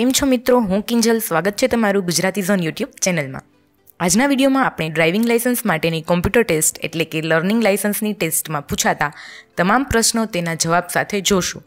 કેમ છો મિત્રો? હું કિંજલ. સ્વાગત છે તમારું ગુજરાતી ઝોન યુટ્યુબ ચેનલમાં. આજના વિડીયોમાં આપણે ડ્રાઇવિંગ લાઇસન્સ માટેની કોમ્પ્યુટર ટેસ્ટ એટલે કે લર્નિંગ લાઇસન્સની ટેસ્ટમાં પૂછાતા તમામ પ્રશ્નો તેના જવાબ સાથે જોશું.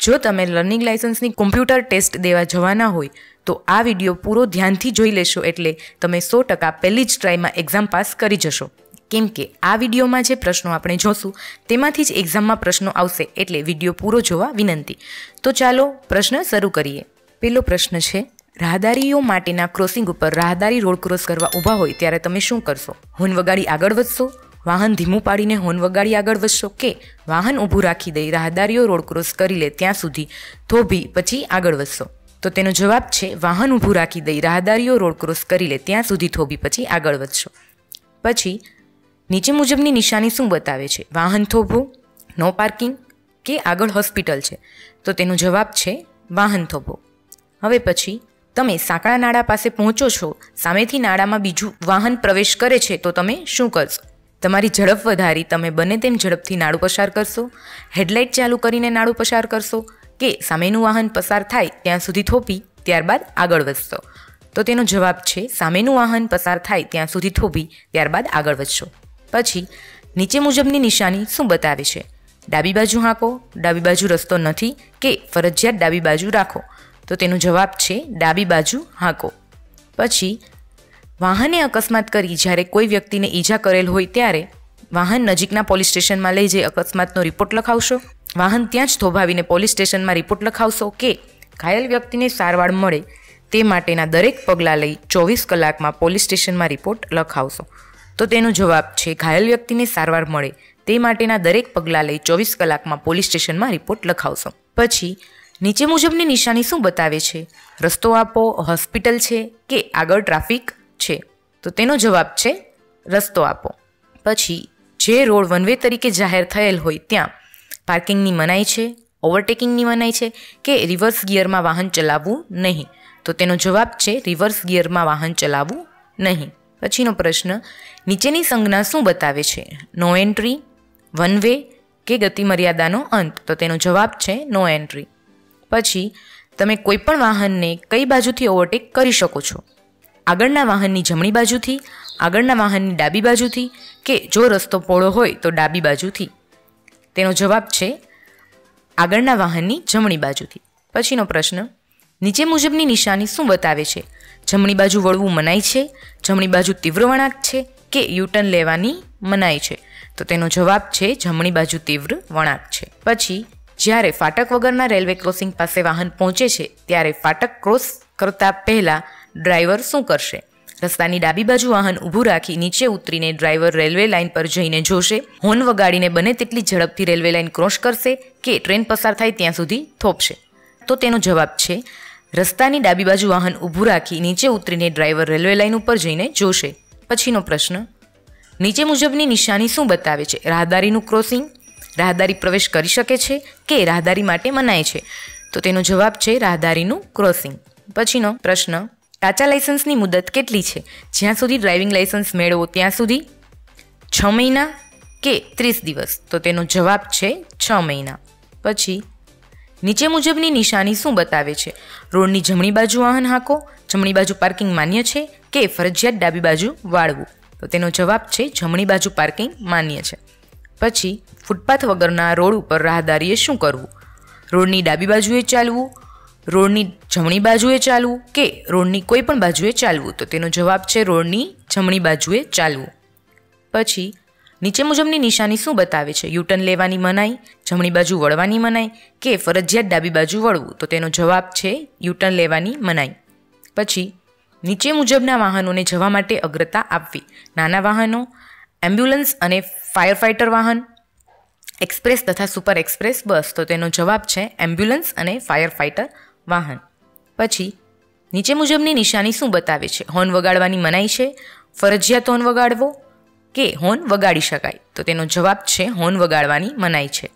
જો તમે લર્નિંગ લાઇસન્સની કોમ્પ્યુટર ટેસ્ટ દેવા જવાના હોય, તો આ વીડિયો પૂરો ધ્યાનથી જોઈ લેશો એટલે તમે સો ટકા પહેલી જ ટ્રાયમાં એક્ઝામ પાસ કરી જશો. કેમ કે આ વિડીયોમાં જે પ્રશ્નો આપણે જોશું, તેમાંથી જ એક્ઝામમાં પ્રશ્નો આવશે એટલે વીડિયો પૂરો જોવા વિનંતી. તો ચાલો પ્રશ્ન શરૂ કરીએ. પેલો પ્રશ્ન છે, રાહદારીઓ માટેના ક્રોસિંગ ઉપર રાહદારી રોડ ક્રોસ કરવા ઊભા હોય ત્યારે તમે શું કરશો? હોન વગાડી આગળ વધશો? વાહન ધીમું પાડીને હોન વગાડી આગળ વધશો કે વાહન ઊભું રાખી દઈ રાહદારીઓ રોડ ક્રોસ કરી લે ત્યાં સુધી થોભી પછી આગળ વધશો? તો તેનો જવાબ છે, વાહન ઊભું રાખી દઈ રાહદારીઓ રોડ ક્રોસ કરી લે ત્યાં સુધી થોભી પછી આગળ વધશો. પછી, નીચે મુજબની નિશાની શું બતાવે છે? વાહન થોભો નો પાર્કિંગ કે આગળ હોસ્પિટલ છે? તો તેનો જવાબ છે, વાહન થોભો હવે પછી તમે સાંકળા નાળા પાસે પહોંચો છો, સામેથી નાળામાં બીજું વાહન પ્રવેશ કરે છે, તો તમે શું કરશો? તમારી ઝડપ વધારી, તમે બને તેમ ઝડપથી નાળું પસાર કરશો, હેડલાઇટ ચાલુ કરીને નાળું પસાર કરશો કે સામેનું વાહન પસાર થાય ત્યાં સુધી થોપી, ત્યારબાદ આગળ વધશો. તો તેનો જવાબ છે, સામેનું વાહન પસાર થાય ત્યાં સુધી થોભી ત્યારબાદ આગળ વધશો. પછી નીચે મુજબની નિશાની શું બતાવે છે? ડાબી બાજુ હાંકો, ડાબી બાજુ રસ્તો નથી કે ફરજિયાત ડાબી બાજુ રાખો? તો તેનો જવાબ છે ડાબી બાજુ હાંકો. પછી, વાહને અકસ્માત કરી જ્યારે કોઈ વ્યક્તિને ઈજા કરેલ હોય ત્યારે વાહન નજીકના પોલીસ સ્ટેશનમાં લઈ જઈ અકસ્માતનો રિપોર્ટ લખાવશો. વાહન ત્યાં જ થોભાવીને પોલીસ સ્ટેશનમાં રિપોર્ટ લખાવશો કે ઘાયલ વ્યક્તિને સારવાર મળે તે માટેના દરેક પગલાં લઈ ચોવીસ કલાકમાં પોલીસ સ્ટેશનમાં રિપોર્ટ લખાવશો. તો તેનો જવાબ છે ઘાયલ વ્યક્તિને સારવાર મળે તે માટેના દરેક પગલાં લઈ ચોવીસ કલાકમાં પોલીસ સ્ટેશનમાં રિપોર્ટ લખાવશો. પછી નીચે મુજબની નિશાની શું બતાવે છે? રસ્તો આપો, હોસ્પિટલ છે કે આગળ ટ્રાફિક છે? તો તેનો જવાબ છે, રસ્તો આપો. પછી, જે રોડ વન વે તરીકે જાહેર થયેલ હોય ત્યાં, પાર્કિંગની મનાઈ છે, ઓવરટેકિંગની મનાઈ છે કે રિવર્સ ગિયરમાં વાહન ચલાવવું નહીં? તો તેનો જવાબ છે, રિવર્સ ગિયરમાં વાહન ચલાવવું નહીં. પછીનો પ્રશ્ન, નીચેની સંજ્ઞા શું બતાવે છે? નો એન્ટ્રી વન વે કે ગતિ મર્યાદાનો અંત? તો તેનો જવાબ છે, નો એન્ટ્રી. પછી તમે કોઈપણ વાહનને કઈ બાજુથી ઓવરટેક કરી શકો છો? આગળના વાહનની જમણી બાજુથી, આગળના વાહનની ડાબી બાજુથી કે જો રસ્તો પહોળો હોય તો ડાબી બાજુથી? તેનો જવાબ છે આગળના વાહનની જમણી બાજુથી. પછીનો પ્રશ્ન, નીચે મુજબની નિશાની શું બતાવે છે? જમણી બાજુ વળવું મનાય છે? જમણી બાજુ તીવ્ર વળાંક છે કે યુટર્ન લેવાની મનાય છે? તો તેનો જવાબ છે જમણી બાજુ તીવ્ર વળાંક છે. પછી જ્યારે ફાટક વગરના રેલવે ક્રોસિંગ પાસે વાહન પહોંચે છે, ત્યારે ફાટક ક્રોસ કરતા પહેલાં ડ્રાઈવર શું કરશે? રસ્તાની ડાબી બાજુ વાહન ઊભું રાખી નીચે ઉતરીને ડ્રાઈવર રેલવે લાઇન પર જઈને જોશે. હોર્ન વગાડીને બને તેટલી ઝડપથી રેલવે લાઇન ક્રોસ કરશે કે ટ્રેન પસાર થાય ત્યાં સુધી થોપશે. તો તેનો જવાબ છે, રસ્તાની ડાબી બાજુ વાહન ઊભું રાખી નીચે ઉતરીને ડ્રાઈવર રેલવે લાઇન ઉપર જઈને જોશે. પછીનો પ્રશ્ન, નીચે મુજબની નિશાની શું બતાવે છે? રાહદારીનું ક્રોસિંગ રાહદારી પ્રવેશ કરી શકે છે કે રાહદારી માટે મનાય છે? તો તેનો જવાબ છે રાહદારીનું ક્રોસિંગ પછીનો પ્રશ્ન, કાચા લાયસન્સની મુદત કેટલી છે? જ્યાં સુધી ડ્રાઇવિંગ લાયસન્સ મેળવો ત્યાં સુધી? છ મહિના કે ત્રીસ દિવસ? તો તેનો જવાબ છે છ મહિના. પછી, નીચે મુજબની નિશાની શું બતાવે છે? રોડની જમણી બાજુ વાહન હાંકો, જમણી બાજુ પાર્કિંગ માન્ય છે કે ફરજિયાત ડાબી બાજુ વાળવું? તો તેનો જવાબ છે જમણી બાજુ પાર્કિંગ માન્ય છે. પછી ફૂટપાથ વગરના રોડ ઉપર રાહદારીએ શું કરવું? રોડની ડાબી બાજુએ ચાલવું, રોડની જમણી બાજુએ ચાલવું કે રોડની કોઈ પણ બાજુએ ચાલવું? તો તેનો જવાબ છે રોડની જમણી બાજુએ ચાલવું. પછી નીચે મુજબની નિશાની શું બતાવે છે? યુટર્ન લેવાની મનાઈ, જમણી બાજુ વળવાની મનાઈ કે ફરજિયાત ડાબી બાજુ વળવું? તો તેનો જવાબ છે યુટર્ન લેવાની મનાઈ. પછી નીચે મુજબના વાહનોને જવા માટે અગ્રતા આપવી. નાના વાહનો એમ્બ્યુલન્સ અને ફાયર ફાઇટર વાહન, એક્સપ્રેસ તથા સુપર એક્સપ્રેસ બસ. તો તેનો જવાબ છે એમ્બ્યુલન્સ અને ફાયર ફાઇટર વાહન. પછી, નીચે મુજબની નિશાની શું બતાવે છે? હોર્ન વગાડવાની મનાઈ છે? ફરજિયાત હોર્ન વગાડવો કે હોર્ન વગાડી શકાય? તો તેનો જવાબ છે હોર્ન વગાડવાની મનાઈ છે.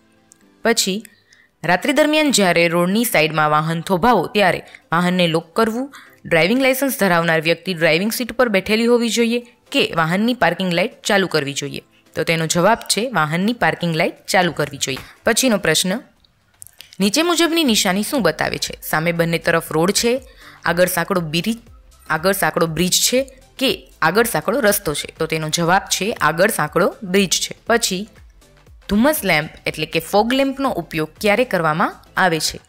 પછી, રાત્રિ દરમિયાન જ્યારે રોડની સાઈડમાં વાહન થોભાવો, ત્યારે વાહનને લોક કરવું ડ્રાઇવિંગ લાયસન્સ ધરાવનાર વ્યક્તિ ડ્રાઇવિંગ સીટ પર બેઠેલી હોવી જોઈએ કે વાહનની પાર્કિંગ લાઇટ ચાલુ કરવી જોઈએ? તો તેનો જવાબ છે વાહનની પાર્કિંગ લાઇટ ચાલુ કરવી જોઈએ. પછીનો પ્રશ્ન, નીચે મુજબની નિશાની શું બતાવે છે? સામે બંને તરફ રોડ છે, આગળ સાંકડો બ્રિજ આગળ સાંકડો બ્રિજ છે કે આગળ સાંકડો રસ્તો છે? તો તેનો જવાબ છે આગળ સાંકડો બ્રિજ છે. પછી, ધુમ્મસ લેમ્પ એટલે કે ફોગ લેમ્પનો ઉપયોગ ક્યારે કરવામાં આવે છે?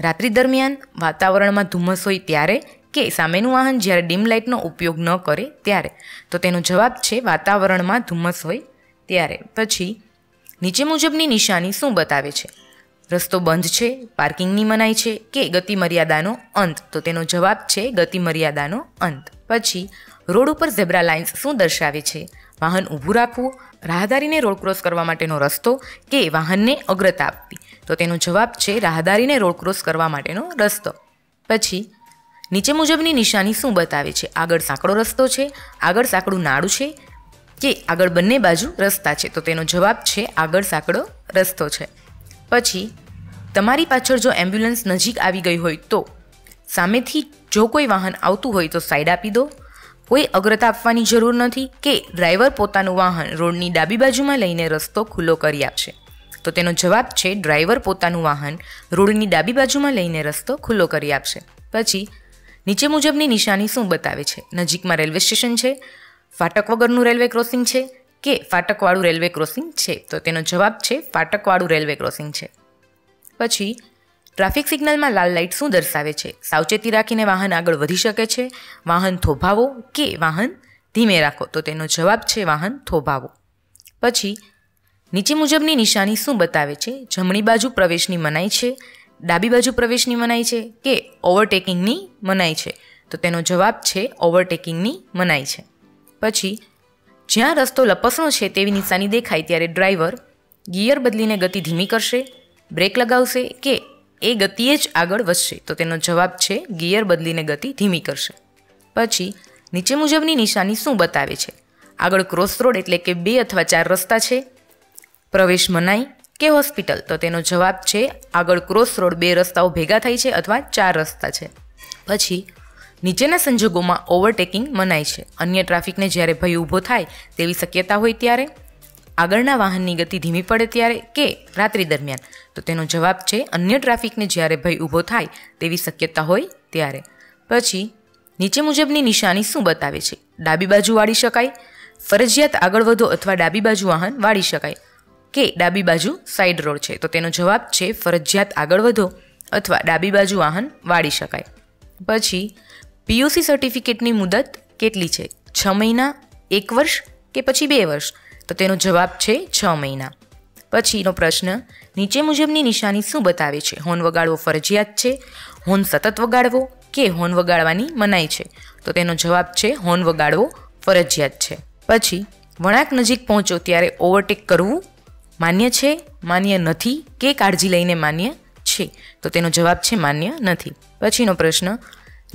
રાત્રિ દરમિયાન વાતાવરણમાં ધુમ્મસ હોય ત્યારે કે સામેનું વાહન જ્યારે ડીમ લાઇટનો ઉપયોગ ન કરે ત્યારે. તો તેનો જવાબ છે વાતાવરણમાં ધુમ્મસ હોય ત્યારે. પછી, નીચે મુજબની નિશાની શું બતાવે છે? રસ્તો બંધ છે, પાર્કિંગની મનાઈ છે કે ગતિ મર્યાદાનો અંત? તો તેનો જવાબ છે ગતિ મર્યાદાનો અંત. પછી, રોડ ઉપર ઝેબ્રા લાઇન્સ શું દર્શાવે છે? વાહન ઊભું રાખવું, રાહદારીને રોડ ક્રોસ કરવા માટેનો રસ્તો કે વાહનને અગ્રતા આપવી? તો તેનો જવાબ છે રાહદારીને રોડ ક્રોસ કરવા માટેનો રસ્તો. પછી નીચે મુજબની નિશાની શું બતાવે છે? આગળ સાંકડો રસ્તો છે, આગળ સાંકડું નાળું છે કે આગળ બંને બાજુ રસ્તા છે? તો તેનો જવાબ છે, આગળ સાંકડો રસ્તો છે. પછી, તમારી પાછળ જો એમ્બ્યુલન્સ નજીક આવી ગઈ હોય તો સામેથી જો કોઈ વાહન આવતું હોય તો સાઈડ આપી દો. કોઈ અગ્રતા આપવાની જરૂર નથી કે ડ્રાઈવર પોતાનું વાહન રોડની ડાબી બાજુમાં લઈને રસ્તો ખુલ્લો કરી આપશે. તો તેનો જવાબ છે, ડ્રાઈવર પોતાનું વાહન રોડની ડાબી બાજુમાં લઈને રસ્તો ખુલ્લો કરી આપશે. પછી નીચે મુજબની નિશાની શું બતાવે છે? નજીકમાં રેલવે સ્ટેશન છે? ફાટક વગરનું રેલવે ક્રોસિંગ છે? કે ફાટકવાળું રેલવે ક્રોસિંગ છે? તો તેનો જવાબ છે ફાટકવાળું રેલવે ક્રોસિંગ છે. પછી, ટ્રાફિક સિગ્નલમાં લાલ લાઇટ શું દર્શાવે છે? સાવચેતી રાખીને વાહન આગળ વધી શકે છે? વાહન થોભાવો કે વાહન ધીમે રાખો? તો તેનો જવાબ છે વાહન થોભાવો. પછી, નીચે મુજબની નિશાની શું બતાવે છે? જમણી બાજુ પ્રવેશની મનાઈ છે? ડાબી બાજુ પ્રવેશની મનાઈ છે કે ઓવરટેકિંગની મનાઈ છે? તો તેનો જવાબ છે ઓવરટેકિંગની મનાઈ છે. પછી, જ્યાં રસ્તો લપસણો છે તેવી નિશાની દેખાય ત્યારે ડ્રાઈવર ગિયર બદલીને ગતિ ધીમી કરશે, બ્રેક લગાવશે કે એ ગતિએ જ આગળ વધશે? તો તેનો જવાબ છે ગિયર બદલીને ગતિ ધીમી કરશે. પછી, નીચે મુજબની નિશાની શું બતાવે છે? આગળ ક્રોસ રોડ એટલે કે બે અથવા ચાર રસ્તા છે? પ્રવેશ મનાઈ કે હોસ્પિટલ? તો તેનો જવાબ છે, આગળ ક્રોસ રોડ બે રસ્તાઓ ભેગા થાય છે અથવા ચાર રસ્તા છે. પછી, નીચેના સંજોગોમાં ઓવરટેકિંગ મનાય છે. અન્ય ટ્રાફિકને જ્યારે ભય ઊભો થાય તેવી શક્યતા હોય ત્યારે, આગળના વાહનની ગતિ ધીમી પડે ત્યારે કે રાત્રિ દરમિયાન. તો તેનો જવાબ છે, અન્ય ટ્રાફિકને જ્યારે ભય ઊભો થાય તેવી શક્યતા હોય ત્યારે. પછી, નીચે મુજબની નિશાની શું બતાવે છે? ડાબી બાજુ વાળી શકાય, ફરજિયાત આગળ વધો અથવા ડાબી બાજુ વાહન વાળી શકાય. કે ડાબી બાજુ સાઈડ રોડ છે. તો તેનો જવાબ છે, ફરજિયાત આગળ વધો અથવા ડાબી બાજુ વાહન વાળી શકાય. પછી પીયુસી સર્ટિફિકેટની મુદત કેટલી છે? છ મહિના, એક વર્ષ કે પછી બે વર્ષ? તો તેનો જવાબ છે, છ મહિના. પછીનો પ્રશ્ન, નીચે મુજબની નિશાની શું બતાવે છે? હોર્ન વગાડવો ફરજિયાત છે? હોર્ન સતત વગાડવો કે હોર્ન વગાડવાની મનાઈ છે? તો તેનો જવાબ છે, હોર્ન વગાડવો ફરજિયાત છે. પછી, વળાંક નજીક પહોંચો ત્યારે ઓવરટેક કરવું માન્ય છે, માન્ય નથી, કે કાળજી લઈને માન્ય છે? તો તેનો જવાબ છે, માન્ય નથી. પછીનો પ્રશ્ન,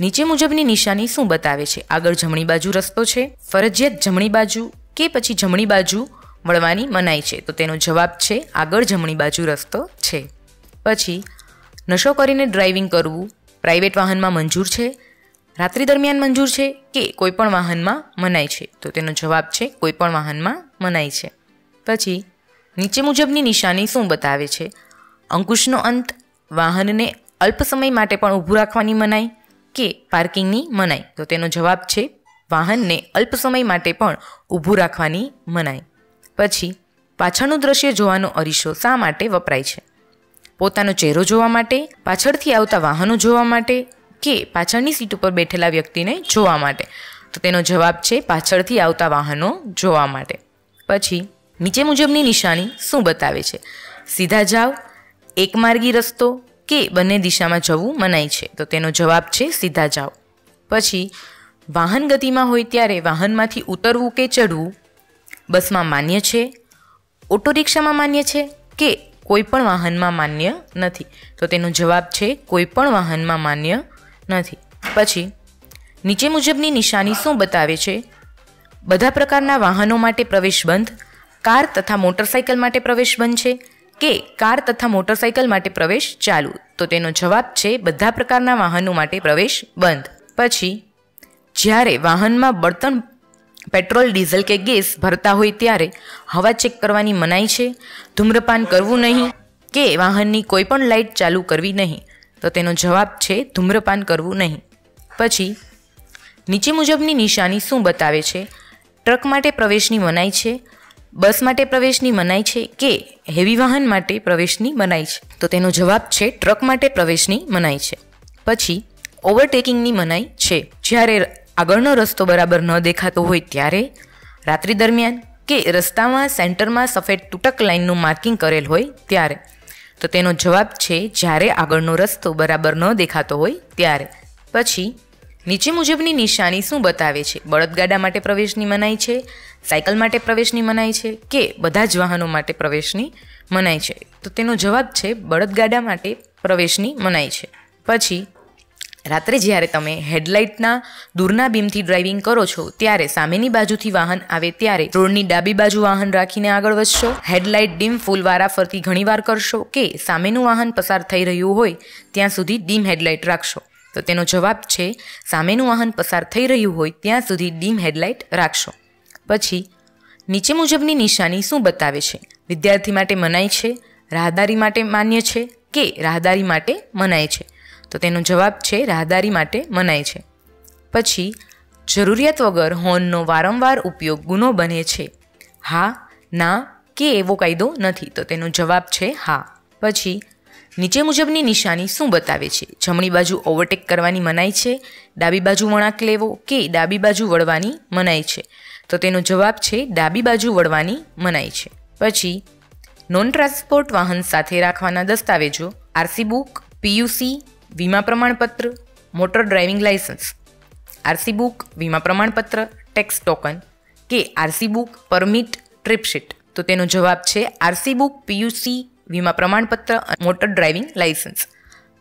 નીચે મુજબની નિશાની શું બતાવે છે? આગળ જમણી બાજુ રસ્તો છે, ફરજિયાત જમણી બાજુ કે પછી જમણી બાજુ વળવાની મનાઈ છે? તો તેનો જવાબ છે, આગળ જમણી બાજુ રસ્તો છે. પછી, નશો કરીને ડ્રાઇવિંગ કરવું, પ્રાઇવેટ વાહનમાં મંજૂર છે, રાત્રિ દરમિયાન મંજૂર છે, કે કોઈપણ વાહનમાં મનાય છે? તો તેનો જવાબ છે, કોઈપણ વાહનમાં મનાય છે. પછી નીચે મુજબની નિશાની શું બતાવે છે? અંકુશનો અંત, વાહનને અલ્પ સમય માટે પણ ઊભું રાખવાની મનાઈ કે પાર્કિંગની મનાઈ? તો તેનો જવાબ છે, વાહનને અલ્પ સમય માટે પણ ઊભું રાખવાની મનાઈ. પછી, પાછળનું દ્રશ્ય જોવાનો અરીસો શા માટે વપરાય છે? પોતાનો ચહેરો જોવા માટે, પાછળથી આવતા વાહનો જોવા માટે કે પાછળની સીટ ઉપર બેઠેલા વ્યક્તિને જોવા માટે? તો તેનો જવાબ છે, પાછળથી આવતા વાહનો જોવા માટે. પછી નીચે મુજબની નિશાની શું બતાવે છે? સીધા જાઓ એકમાર્ગી રસ્તો કે બંને દિશામાં જવું મનાય છે? તો તેનો જવાબ છે સીધા જાઓ પછી, વાહન ગતિમાં હોય ત્યારે વાહનમાંથી ઉતરવું કે ચડવું બસમાં માન્ય છે? ઓટો રિક્ષામાં માન્ય છે કે કોઈ પણ વાહનમાં માન્ય નથી? તો તેનો જવાબ છે કોઈ પણ વાહનમાં માન્ય નથી. પછી, નીચે મુજબની નિશાની શું બતાવે છે? બધા પ્રકારના વાહનો માટે પ્રવેશ બંધ કાર તથા મોટરસાઇકલ માટે પ્રવેશ બંધ છે કે કાર તથા મોટરસાઇકલ માટે પ્રવેશ ચાલુ? તો તેનો જવાબ છે, બધા પ્રકારના વાહનો માટે પ્રવેશ બંધ. પછી, જ્યારે વાહનમાં બળતણ, પેટ્રોલ, ડીઝલ કે ગેસ ભરતા હોય ત્યારે હવા ચેક કરવાની મનાઈ છે? ધૂમ્રપાન કરવું નહીં? કે વાહનની કોઈ પણ લાઇટ ચાલુ કરવી નહીં? તો તેનો જવાબ છે, ધૂમ્રપાન કરવું નહીં. પછી, નીચે મુજબની નિશાની શું બતાવે છે? ટ્રક માટે પ્રવેશની મનાઈ છે? બસ માટે પ્રવેશની મનાઈ છે કે હેવી વાહન માટે પ્રવેશની મનાઈ છે? તો તેનો જવાબ છે ટ્રક માટે પ્રવેશની મનાઈ છે. પછી, ઓવરટેકિંગની મનાઈ છે. જ્યારે આગળનો રસ્તો બરાબર ન દેખાતો હોય ત્યારે રાત્રિ દરમિયાન કે રસ્તામાં સેન્ટરમાં સફેદ તૂટક લાઇનનું માર્કિંગ કરેલ હોય ત્યારે. તો તેનો જવાબ છે જ્યારે આગળનો રસ્તો બરાબર ન દેખાતો હોય ત્યારે. પછી નીચે મુજબની નિશાની શું બતાવે છે? બળદગાડા માટે પ્રવેશની મનાઈ છે? સાયકલ માટે પ્રવેશની મનાઈ છે? કે બધા જ વાહનો માટે પ્રવેશની મનાઈ છે? તો તેનો જવાબ છે, બળદગાડા માટે પ્રવેશની મનાઈ છે. પછી, રાત્રે જ્યારે તમે હેડલાઇટના દૂરના બીમથી ડ્રાઇવિંગ કરો છો, ત્યારે સામેની બાજુથી વાહન આવે ત્યારે રોડની ડાબી બાજુ વાહન રાખીને આગળ વધશો? હેડલાઇટ ડીમ ફૂલ વારાફરતી ઘણીવાર કરશો? કે સામેનું વાહન પસાર થઈ રહ્યું હોય, ત્યાં સુધી ડીમ હેડલાઇટ રાખશો? તો તેનો જવાબ છે, સામેનું વાહન પસાર થઈ રહ્યું હોય ત્યાં સુધી ડીમ હેડલાઇટ રાખશો. પછી, નીચે મુજબની નિશાની શું બતાવે છે? વિદ્યાર્થી માટે મનાય છે, રાહદારી માટે માન્ય છે કે રાહદારી માટે મનાય છે? તો તેનો જવાબ છે, રાહદારી માટે મનાય છે. પછી, જરૂરિયાત વગર હોર્નનો વારંવાર ઉપયોગ ગુનો બને છે. હા, ના, કે એવો કાયદો નથી. તો તેનો જવાબ છે, હા. પછી નીચે મુજબની નિશાની શું બતાવે છે? જમણી બાજુ ઓવરટેક કરવાની મનાઈ છે? ડાબી બાજુ વળાંક લેવો કે ડાબી બાજુ વળવાની મનાઈ છે? તો તેનો જવાબ છે ડાબી બાજુ વળવાની મનાઈ છે. પછી નોન ટ્રાન્સપોર્ટ વાહન સાથે રાખવાના દસ્તાવેજો આરસી બુક પીયુસી વીમા પ્રમાણપત્ર motor driving licence RC book વીમા પ્રમાણપત્ર ટેક્સ ટોકન કે RC book permit trip sheet તો તેનો જવાબ છે આરસી બુક પીયુસી વીમા પ્રમાણપત્ર મોટર ડ્રાઇવિંગ લાઇસન્સ.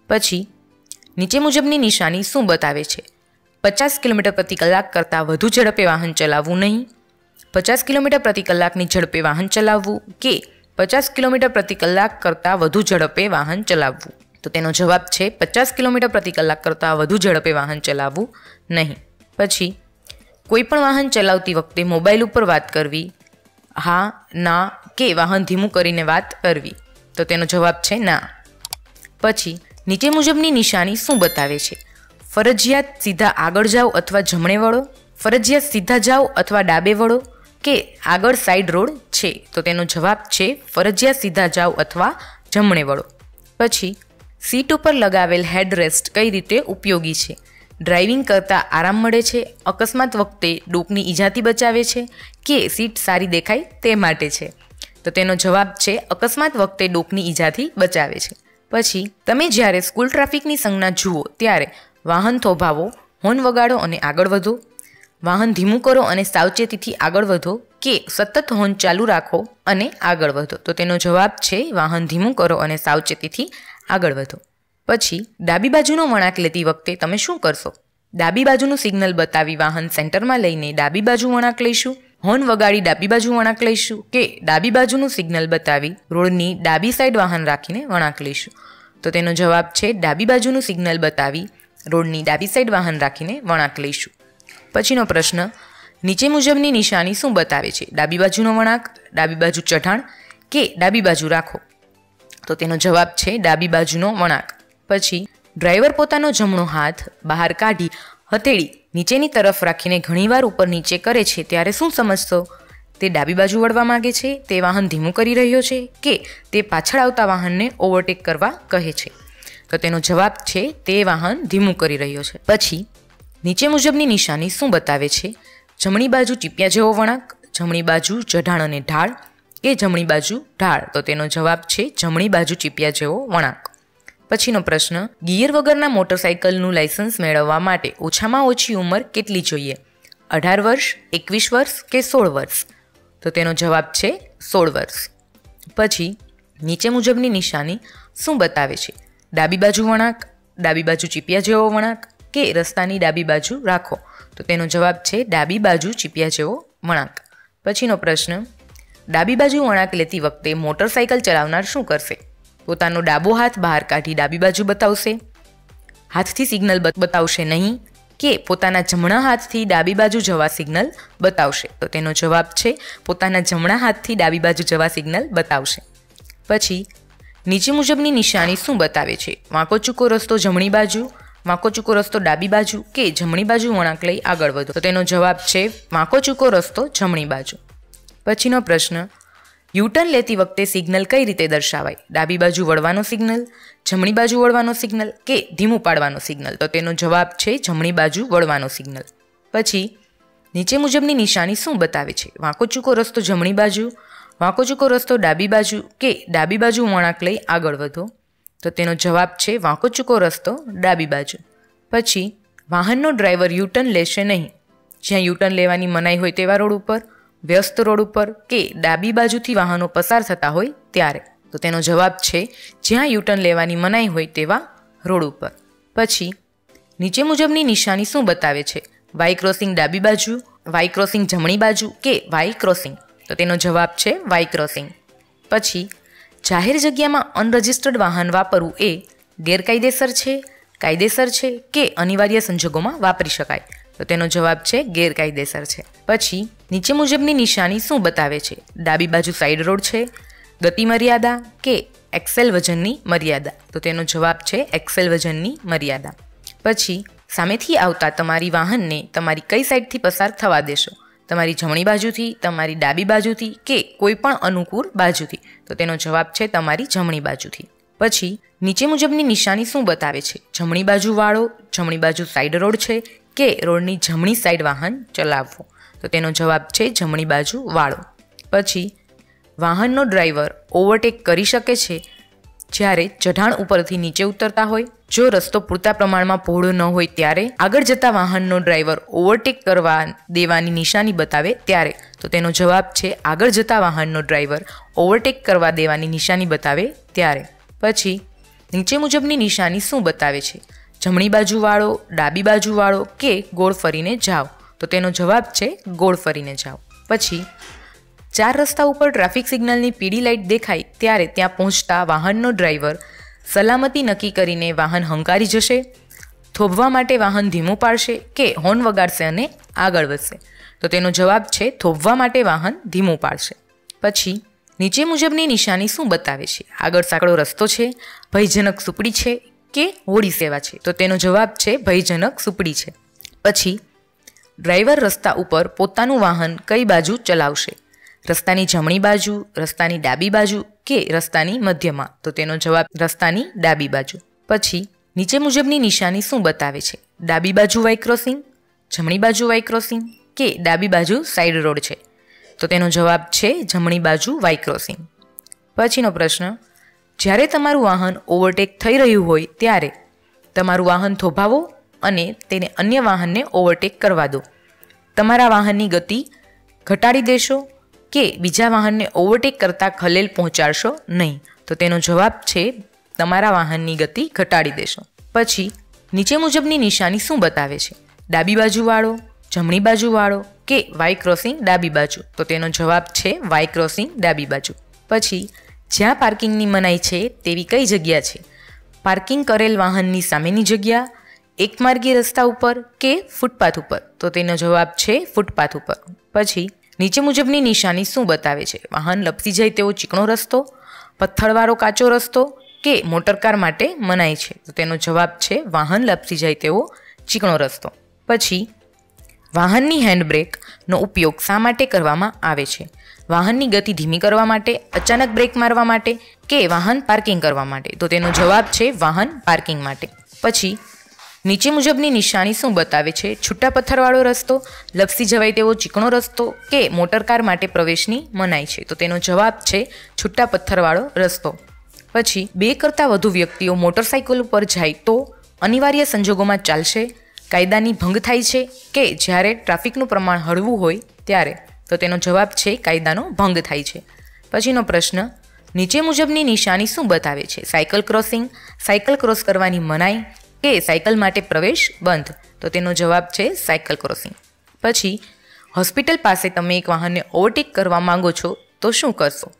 પછી, નીચે મુજબની નિશાની શું બતાવે છે? પચાસ કિલોમીટર પ્રતિ કલાક કરતાં વધુ ઝડપે વાહન ચલાવવું નહીં? પચાસ કિલોમીટર પ્રતિ કલાકની ઝડપે વાહન ચલાવવું કે પચાસ કિલોમીટર પ્રતિ કલાક કરતાં વધુ ઝડપે વાહન ચલાવવું? તો તેનો જવાબ છે, પચાસ કિલોમીટર પ્રતિ કલાક કરતાં વધુ ઝડપે વાહન ચલાવવું નહીં. પછી કોઈપણ વાહન ચલાવતી વખતે મોબાઈલ ઉપર વાત કરવી, હા, ના, કે વાહન ધીમું કરીને વાત કરવી. તો તેનો જવાબ છે ના. પછી, નીચે મુજબની નિશાની શું બતાવે છે? ફરજિયાત સીધા આગળ જાઓ અથવા જમણે વળો? ફરજિયાત સીધા જાઓ અથવા ડાબે વળો? કે આગળ સાઈડ રોડ છે? તો તેનો જવાબ છે ફરજિયાત સીધા જાઓ અથવા જમણે વળો. પછી, સીટ ઉપર લગાવેલ હેડરેસ્ટ કઈ રીતે ઉપયોગી છે? ડ્રાઇવિંગ કરતાં આરામ મળે છે? અકસ્માત વખતે ડોકની ઈજાથી બચાવે છે? કે સીટ સારી દેખાય તે માટે છે? તો તેનો જવાબ છે, અકસ્માત વખતે ડોકની ઈજાથી બચાવે છે. પછી, તમે જ્યારે સ્કૂલ ટ્રાફિકની સંજ્ઞા જુઓ, ત્યારે વાહન થોભાવો, હોર્ન વગાડો અને આગળ વધો. વાહન ધીમું કરો અને સાવચેતીથી આગળ વધો કે સતત હોર્ન ચાલુ રાખો અને આગળ વધો. તો તેનો જવાબ છે, વાહન ધીમું કરો અને સાવચેતીથી આગળ વધો. પછી, ડાબી બાજુનો વળાંક લેતી વખતે તમે શું કરશો? ડાબી બાજુનું સિગ્નલ બતાવી વાહન સેન્ટરમાં લઈને ડાબી બાજુ વળાંક લઈશું. હોર્ન વગાડી ડાબી બાજુ વળાંક લઈશું કે ડાબી બાજુનું સિગ્નલ બતાવી રોડની ડાબી સાઈડ વાહન રાખીને વળાંક લઈશું. તો તેનો જવાબ છે ડાબી બાજુનું સિગ્નલ બતાવી રોડની ડાબી સાઈડ વાહન રાખીને વળાંક લઈશું. પછીનો પ્રશ્ન, નીચે મુજબની નિશાની શું બતાવે છે? ડાબી બાજુનો વળાંક, ડાબી બાજુ ચઢાણ કે ડાબી બાજુ રાખો? તો તેનો જવાબ છે ડાબી બાજુનો વળાંક. પછી ડ્રાઈવર પોતાનો જમણો હાથ બહાર કાઢી હથેળી નીચેની તરફ રાખીને ઘણીવાર ઉપર નીચે કરે છે, ત્યારે શું સમજશો? તે ડાબી બાજુ વળવા માંગે છે, તે વાહન ધીમું કરી રહ્યો છે કે તે પાછળ આવતા વાહનને ઓવરટેક કરવા કહે છે? તો તેનો જવાબ છે, તે વાહન ધીમું કરી રહ્યો છે. પછી, નીચે મુજબની નિશાની શું બતાવે છે? જમણી બાજુ ચીપિયા જેવો વળાંક, જમણી બાજુ ચઢાણ અને ઢાળ કે જમણી બાજુ ઢાળ? તો તેનો જવાબ છે, જમણી બાજુ ચીપિયા જેવો વળાંક. પછીનો પ્રશ્ન, ગિયર વગરના મોટરસાયકલનું લાયસન્સ મેળવવા માટે ઓછામાં ઓછી ઉંમર કેટલી જોઈએ? અઢાર વર્ષ, એકવીસ વર્ષ કે સોળ વર્ષ? તો તેનો જવાબ છે સોળ વર્ષ. પછી, નીચે મુજબની નિશાની શું બતાવે છે? ડાબી બાજુ વળાંક, ડાબી બાજુ ચીપિયા જેવો વળાંક કે રસ્તાની ડાબી બાજુ રાખો? તો તેનો જવાબ છે ડાબી બાજુ ચીપિયા જેવો વળાંક. પછીનો પ્રશ્ન, ડાબી બાજુ વળાંક લેતી વખતે મોટરસાયકલ ચલાવનાર શું કરશે? પોતાનો ડાબો હાથ બહાર કાઢી ડાબી બાજુ બતાવશે. હાથથી સિગ્નલ બતાવશે નહીં કે પોતાના જમણા હાથથી ડાબી બાજુ જવા સિગ્નલ બતાવશે. તો તેનો જવાબ છે, પોતાના જમણા હાથથી ડાબી બાજુ જવા સિગ્નલ બતાવશે. પછી, નીચે મુજબની નિશાની શું બતાવે છે? વાંકો ચૂકો રસ્તો જમણી બાજુ, વાંકો ચૂકો રસ્તો ડાબી બાજુ કે જમણી બાજુ વળાંક લઈ આગળ વધો? તો તેનો જવાબ છે, વાંકો ચૂકો રસ્તો જમણી બાજુ. પછીનો પ્રશ્ન યુટર્ન લેતી વખતે સિગ્નલ કઈ રીતે દર્શાવાય? ડાબી બાજુ વળવાનો સિગ્નલ, જમણી બાજુ વળવાનો સિગ્નલ કે ધીમું પાડવાનો સિગ્નલ? તો તેનો જવાબ છે જમણી બાજુ વળવાનો સિગ્નલ. પછી, નીચે મુજબની નિશાની શું બતાવે છે? વાંકો ચૂકો રસ્તો જમણી બાજુ, વાંકો ચૂકો રસ્તો ડાબી બાજુ કે ડાબી બાજુ વળાંક લઈ આગળ વધો? તો તેનો જવાબ છે વાંકો ચૂકો રસ્તો ડાબી બાજુ. પછી, વાહનનો ડ્રાઈવર યુટર્ન લેશે નહીં. જ્યાં યુટર્ન લેવાની મનાઈ હોય તેવા રોડ ઉપર વ્યસ્ત રોડ ઉપર કે ડાબી બાજુથી વાહનો પસાર થતા હોય ત્યારે. તો તેનો જવાબ છે, જ્યાં યુટર્ન લેવાની મનાઈ હોય તેવા રોડ ઉપર. પછી, નીચે મુજબની નિશાની શું બતાવે છે? વાય ક્રોસિંગ ડાબી બાજુ, વાય ક્રોસિંગ જમણી બાજુ કે વાય ક્રોસિંગ? તો તેનો જવાબ છે, વાય ક્રોસિંગ. પછી, જાહેર જગ્યામાં અનરજિસ્ટર્ડ વાહન વાપરવું એ ગેરકાયદેસર છે, કાયદેસર છે કે અનિવાર્ય સંજોગોમાં વાપરી શકાય? તો તેનો જવાબ છે ગેરકાયદેસર છે. પછી, નીચે મુજબની નિશાની શું બતાવે છે? ડાબી બાજુ સાઈડ રોડ છે, ગતિ મર્યાદા કે એક્સેલ વજનની મર્યાદા? તો તેનો જવાબ છે એક્સેલ વજનની મર્યાદા. પછી, સામેથી આવતા તમારી વાહનને તમારી કઈ સાઈડથી પસાર થવા દેશો? તમારી જમણી બાજુથી, તમારી ડાબી બાજુથી કે કોઈ પણ અનુકૂળ બાજુથી? તો તેનો જવાબ છે તમારી જમણી બાજુથી. પછી, નીચે મુજબની નિશાની શું બતાવે છે? જમણી બાજુ વાળો, જમણી બાજુ સાઈડ રોડ છે કે રોડની જમણી સાઈડ વાહન ચલાવવો. તો તેનો જવાબ છે જમણી બાજુ વાળો. પછી, વાહનનો ડ્રાઈવર ઓવરટેક કરી શકે છે જ્યારે ચઢાણ ઉપરથી નીચે ઉતરતા હોય. જો રસ્તો પૂરતા પ્રમાણમાં પહોળો ન હોય ત્યારે આગળ જતા વાહનનો ડ્રાઈવર ઓવરટેક કરવા દેવાની નિશાની બતાવે ત્યારે. તો તેનો જવાબ છે આગળ જતા વાહનનો ડ્રાઈવર ઓવરટેક કરવા દેવાની નિશાની બતાવે ત્યારે. પછી, નીચે મુજબની નિશાની શું બતાવે છે? જમણી બાજુવાળો ડાબી બાજુવાળો કે ગોળ ફરીને જાઓ. તો તેનો જવાબ છે ગોળ ફરીને જાઓ. પછી ચાર રસ્તા ઉપર ટ્રાફિક સિગ્નલની પીળી લાઇટ દેખાય ત્યારે ત્યાં પહોંચતા વાહનનો ડ્રાઈવર સલામતી નક્કી કરીને વાહન હંકારી જશે, થોભવા માટે વાહન ધીમું પાડશે કે હોર્ન વગાડશે અને આગળ વધશે. તો તેનો જવાબ છે થોભવા માટે વાહન ધીમું પાડશે. પછી નીચે મુજબની નિશાની શું બતાવે છે? આગળ સાંકડો રસ્તો છે, ભયજનક સુપડી છે કે હોડી સેવા છે. તો તેનો જવાબ છે, ભયજનક સુપડી છે. પછી, ડ્રાઈવર રસ્તા ઉપર પોતાનું વાહન કઈ બાજુ ચલાવશે? રસ્તાની જમણી બાજુ, રસ્તાની ડાબી બાજુ કે રસ્તાની મધ્યમાં? તો તેનો જવાબ રસ્તાની ડાબી બાજુ. પછી, નીચે મુજબની નિશાની શું બતાવે છે? ડાબી બાજુ વાય ક્રોસિંગ જમણી બાજુ વાય ક્રોસિંગ કે ડાબી બાજુ સાઈડ રોડ છે? તો તેનો જવાબ છે, જમણી બાજુ વાય ક્રોસિંગ પછીનો પ્રશ્ન જ્યારે તમારું વાહન ઓવરટેક થઈ રહ્યું હોય ત્યારે તમારું વાહન થોભાવો અને તેને અન્ય વાહનને ઓવરટેક કરવા દો. તમારા વાહનની ગતિ ઘટાડી દેશો કે બીજા વાહનને ઓવરટેક કરતાં ખલેલ પહોંચાડશો નહીં. તો તેનો જવાબ છે તમારા વાહનની ગતિ ઘટાડી દેશો. પછી નીચે મુજબની નિશાની શું બતાવે છે? ડાબી બાજુવાળો, જમણી બાજુવાળો કે વાય ક્રોસિંગ ડાબી બાજુ? તો તેનો જવાબ છે વાય ક્રોસિંગ ડાબી બાજુ. પછી જ્યાં પાર્કિંગની મનાઈ છે તેવી કઈ જગ્યા છે? પાર્કિંગ કરેલ વાહનની સામેની જગ્યા, એકમાર્ગી રસ્તા ઉપર કે ફૂટપાથ ઉપર? તો તેનો જવાબ છે ફૂટપાથ ઉપર. પછી, નીચે મુજબની નિશાની શું બતાવે છે? વાહન લપસી જાય તેવો ચીકણો રસ્તો, પથ્થરવાળો કાચો રસ્તો કે મોટરકાર માટે મનાય છે? તો તેનો જવાબ છે વાહન લપસી જાય તેવો ચીકણો રસ્તો. પછી, વાહનની હેન્ડબ્રેકનો ઉપયોગ શા માટે કરવામાં આવે છે? વાહનની ગતિ ધીમી કરવા માટે, અચાનક બ્રેક મારવા માટે કે વાહન પાર્કિંગ કરવા માટે? તો તેનો જવાબ છે વાહન પાર્કિંગ માટે. પછી, નીચે મુજબની નિશાની શું બતાવે છે? છૂટા પથ્થરવાળો રસ્તો, લપસી જવાય તેવો ચીકણો રસ્તો કે મોટરકાર માટે પ્રવેશની મનાઈ છે? તો તેનો જવાબ છે છૂટા પથ્થરવાળો રસ્તો. પછી, બે કરતાં વધુ વ્યક્તિઓ મોટરસાઇકલ ઉપર જાય તો અનિવાર્ય સંજોગોમાં ચાલશે, કાયદાની ભંગ થાય છે કે જ્યારે ટ્રાફિકનું પ્રમાણ હળવું હોય ત્યારે. તો તેનો જવાબ છે, કાયદાનો ભંગ થાય છે. પછીનો પ્રશ્ન, નીચે મુજબની નિશાની શું બતાવે છે? સાયકલ ક્રોસિંગ, સાયકલ ક્રોસ કરવાની મનાઈ કે સાયકલ માટે પ્રવેશ બંધ? તો તેનો જવાબ છે, સાયકલ ક્રોસિંગ. પછી, હોસ્પિટલ પાસે તમે એક વાહનને ઓવરટેક કરવા માંગો છો, તો શું કરશો?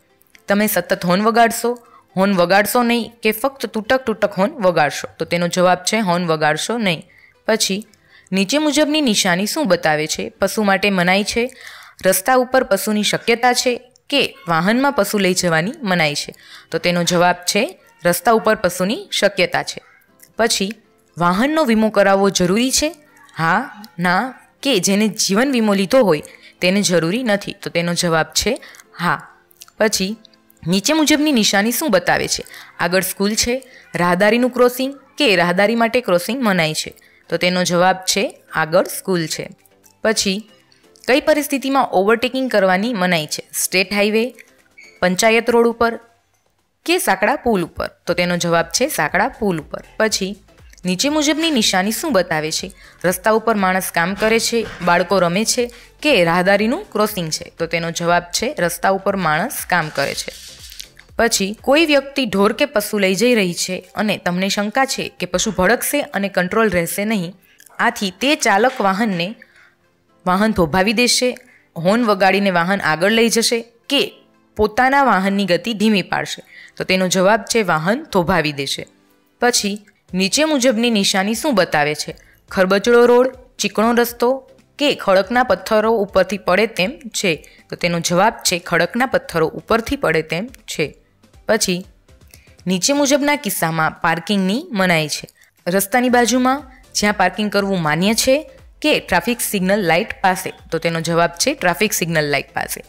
તમે સતત હોર્ન વગાડશો? હોર્ન વગાડશો નહીં કે ફક્ત તૂટક તૂટક હોર્ન વગાડશો? તો તેનો જવાબ છે, હોર્ન વગાડશો નહીં. પછી, નીચે મુજબની નિશાની શું બતાવે છે? પશુ માટે મનાઈ છે? રસ્તા ઉપર પશુની શક્યતા છે કે વાહનમાં પશુ લઈ જવાની મનાઈ છે? તો તેનો જવાબ છે, રસ્તા ઉપર પશુની શક્યતા છે. પછી, વાહનનો વીમો કરાવવો જરૂરી છે? હા, ના, કે જેને જીવન વીમો લીધો હોય તેને જરૂરી નથી? તો તેનો જવાબ છે, હા. પછી, નીચે મુજબની નિશાની શું બતાવે છે? આગળ સ્કૂલ છે? રાહદારીનું ક્રોસિંગ કે રાહદારી માટે ક્રોસિંગ મનાય છે? તો તેનો જવાબ છે, આગળ સ્કૂલ છે. પછી કઈ પરિસ્થિતિમાં ઓવરટેકિંગ કરવાની મનાઈ છે? સ્ટેટ હાઈવે પંચાયત રોડ ઉપર કે સાંકડા પુલ ઉપર? તો તેનો જવાબ છે સાંકડા પુલ ઉપર. પછી, નીચે મુજબની નિશાની શું બતાવે છે? રસ્તા ઉપર માણસ કામ કરે છે, બાળકો રમે છે કે રાહદારીનું ક્રોસિંગ છે? તો તેનો જવાબ છે રસ્તા ઉપર માણસ કામ કરે છે. પછી, કોઈ વ્યક્તિ ઢોર કે પશુ લઈ જઈ રહી છે અને તમને શંકા છે કે પશુ ભડકશે અને કંટ્રોલ રહેશે નહીં, આથી તે ચાલક વાહનને વાહન થોભાવી દેશે, હોર્ન વગાડીને વાહન આગળ લઈ જશે કે પોતાના વાહનની ગતિ ધીમી પાડશે? તો તેનો જવાબ છે વાહન થોભાવી દેશે. પછી નીચે મુજબની નિશાની શું બતાવે છે? ખરબચડો રોડ, ચીકણો રસ્તો કે ખડકના પથ્થરો ઉપરથી પડે તેમ છે? તો તેનો જવાબ છે ખડકના પથ્થરો ઉપરથી પડે તેમ છે. પછી નીચે મુજબના કિસ્સામાં પાર્કિંગની મનાઈ છે. રસ્તાની બાજુમાં જ્યાં પાર્કિંગ કરવું માન્ય છે કે ટ્રાફિક સિગ્નલ લાઇટ પાસે? તો તેનો જવાબ છે ટ્રાફિક સિગ્નલ લાઇટ પાસે.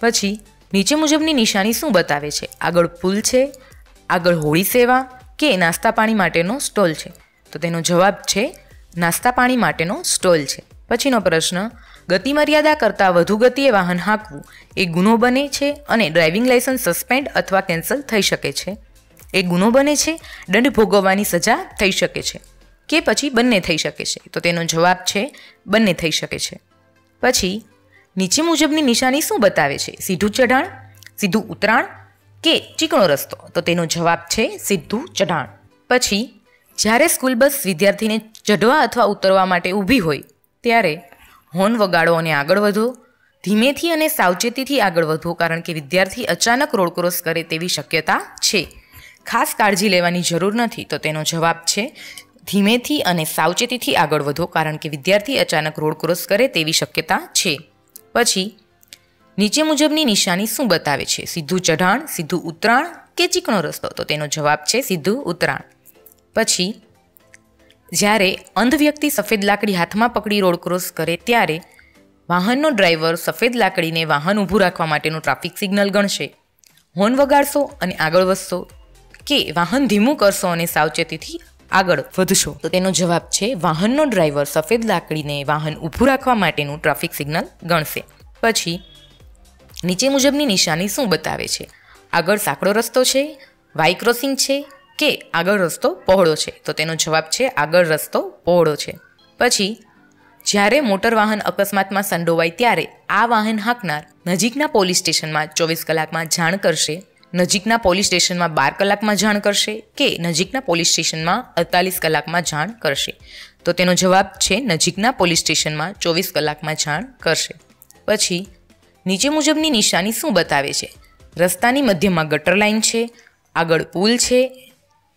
પછી, નીચે મુજબની નિશાની શું બતાવે છે? આગળ પુલ છે, આગળ હોળી સેવા કે નાસ્તા પાણી માટેનો સ્ટોલ છે? તો તેનો જવાબ છે નાસ્તા પાણી માટેનો સ્ટોલ છે. પછીનો પ્રશ્ન ગતિ મર્યાદા કરતાં વધુ ગતિએ વાહન હાંકવું એ ગુનો બને છે અને ડ્રાઇવિંગ લાયસન્સ સસ્પેન્ડ અથવા કેન્સલ થઈ શકે છે? એ ગુનો બને છે, દંડ ભોગવવાની સજા થઈ શકે છે. કે પછી બંને થઈ શકે છે? તો તેનો જવાબ છે, બંને થઈ શકે છે. પછી, નીચે મુજબની નિશાની શું બતાવે છે? સીધું ચઢાણ, સીધું ઉતરાણ કે ચીકણો રસ્તો? તો તેનો જવાબ છે, સીધું ચઢાણ. પછી, જ્યારે સ્કૂલ બસ વિદ્યાર્થીને ચઢવા અથવા ઉતરવા માટે ઊભી હોય, ત્યારે હોર્ન વગાડો અને આગળ વધો. ધીમેથી અને સાવચેતીથી આગળ વધો, કારણ કે વિદ્યાર્થી અચાનક રોડ ક્રોસ કરે તેવી શક્યતા છે. ખાસ કાળજી લેવાની જરૂર નથી. તો તેનો જવાબ છે ધીમેથી અને સાવચેતીથી આગળ વધો, કારણ કે વિદ્યાર્થી અચાનક રોડ ક્રોસ કરે તેવી શક્યતા છે. પછી, નીચે મુજબની નિશાની શું બતાવે છે? સીધું ચઢાણ, સીધું ઉતરાણ કે ચીકણો રસ્તો? તો તેનો જવાબ છે સીધું ઉતરાણ પછી, જ્યારે અંધ વ્યક્તિ સફેદ લાકડી હાથમાં પકડી રોડ ક્રોસ કરે ત્યારે વાહનનો ડ્રાઈવર સફેદ લાકડીને વાહન ઊભું રાખવા માટેનું ટ્રાફિક સિગ્નલ ગણશે. હોર્ન વગાડશો અને આગળ વધશો કે વાહન ધીમું કરશો અને સાવચેતીથી આગળ વધશો. તો તેનો જવાબ છે, વાહનનો ડ્રાઈવર સફેદ લાકડીને વાહન ઊભું રાખવા માટેનું ટ્રાફિક સિગ્નલ ગણશે. પછી, નીચે મુજબની નિશાની શું બતાવે છે? આગળ સાંકડો રસ્તો છે, વાય ક્રોસિંગ છે કે આગળ રસ્તો પહોળો છે? તો તેનો જવાબ છે, આગળ રસ્તો પહોળો છે. પછી, જ્યારે મોટર વાહન અકસ્માતમાં સંડોવાય ત્યારે આ વાહન હાંકનાર નજીકના પોલીસ સ્ટેશનમાં ચોવીસ કલાકમાં જાણ કરશે નજીકના પોલીસ સ્ટેશનમાં બાર કલાકમાં જાણ કરશે કે નજીકના પોલીસ સ્ટેશનમાં અડતાલીસ કલાકમાં જાણ કરશે? તો તેનો જવાબ છે, નજીકના પોલીસ સ્ટેશનમાં ચોવીસ કલાકમાં જાણ કરશે. પછી, નીચે મુજબની નિશાની શું બતાવે છે? રસ્તાની મધ્યમાં ગટર લાઇન છે, આગળ પુલ છે